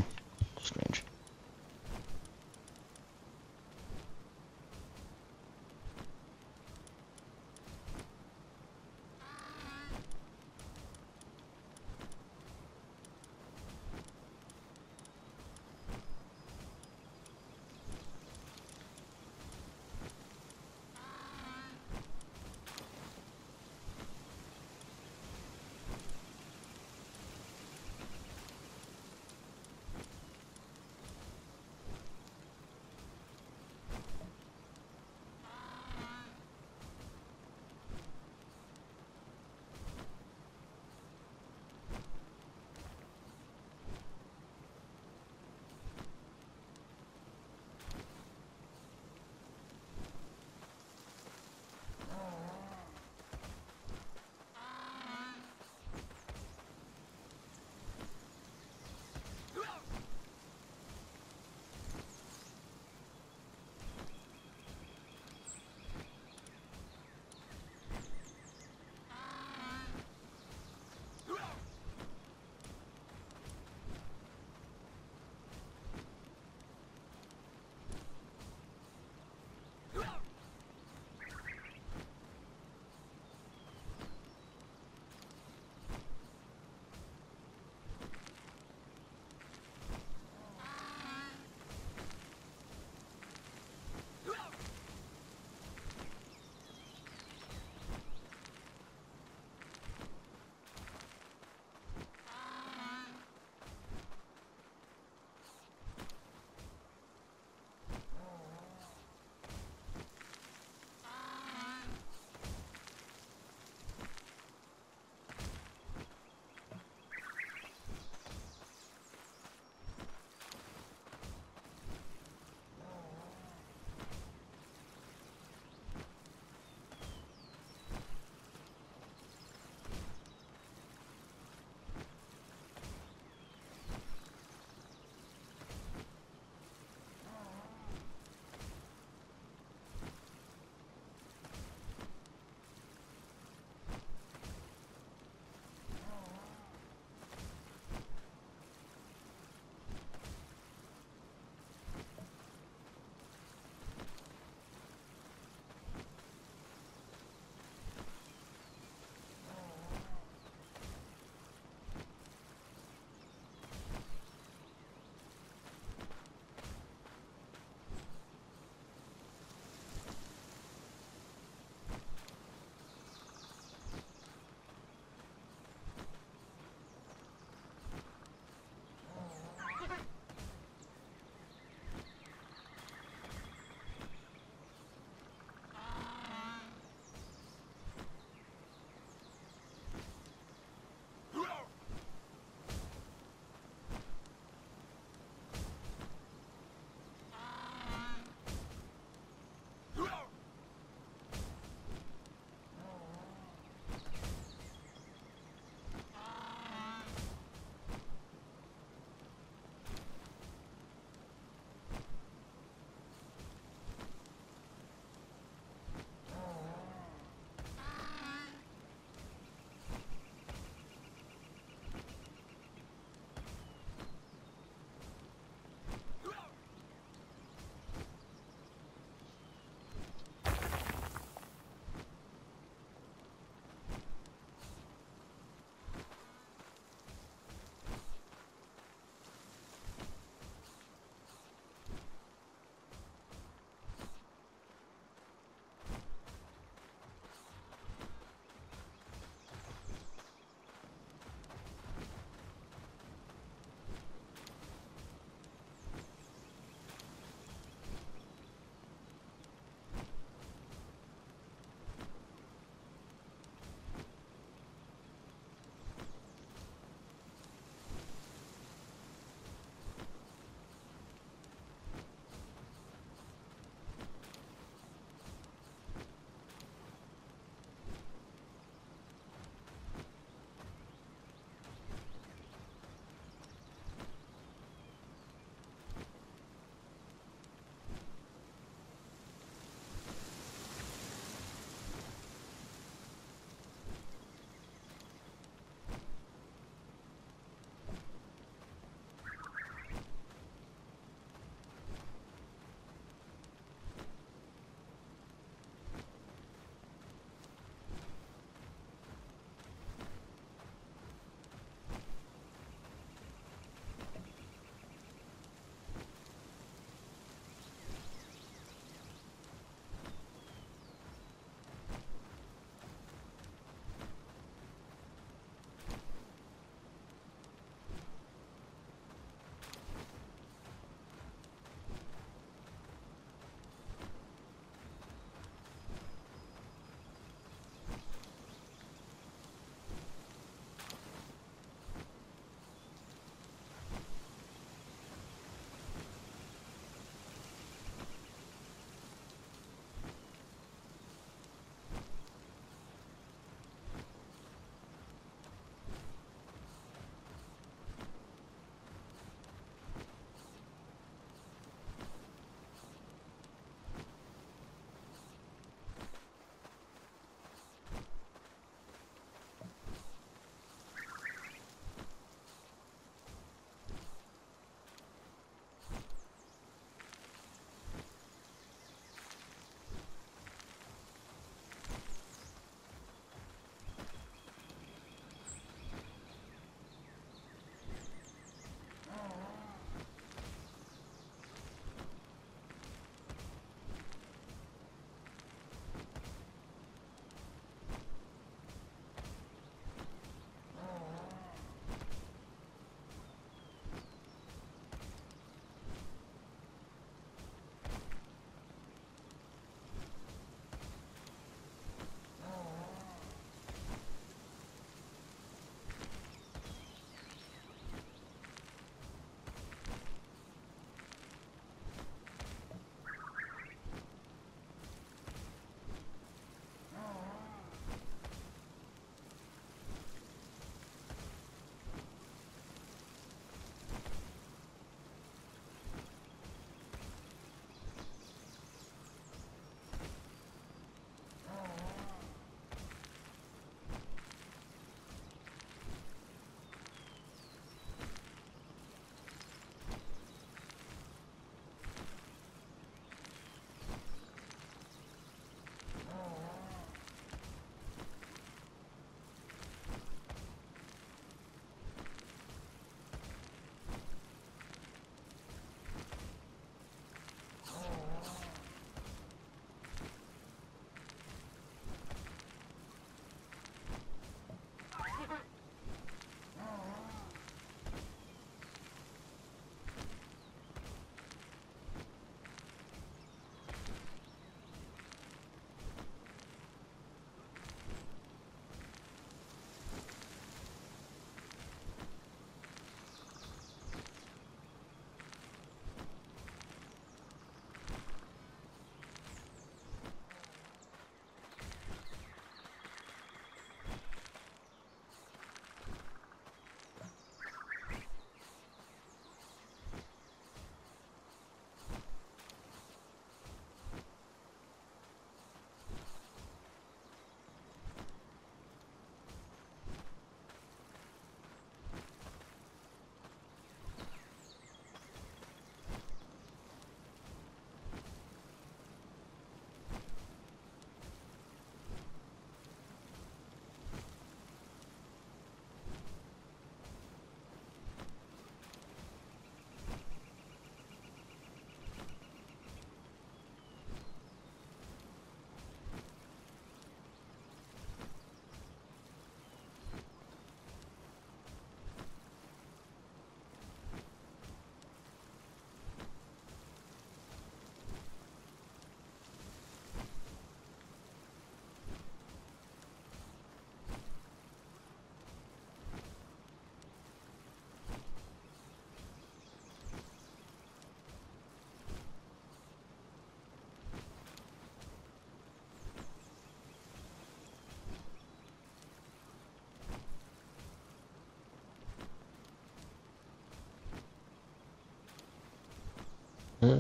[SPEAKER 1] Uh.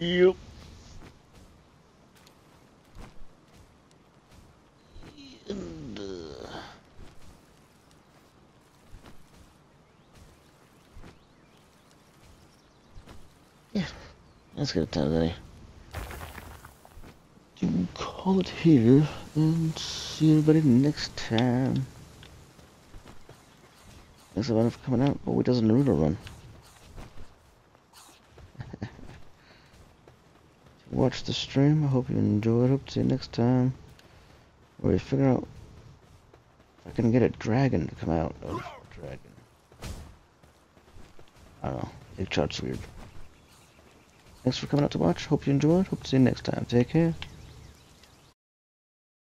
[SPEAKER 1] Yep. Uh, yeah, that's good time. To call it here and see everybody next time. Thanks everyone for coming out. Oh, it does a Naruto run. Watch the stream. I hope you enjoyed. Hope to see you next time. Where we figure out if I can get a dragon to come out of dragon. I don't know. It chart's weird. Thanks for coming out to watch. Hope you enjoyed. Hope to see you next time. Take care.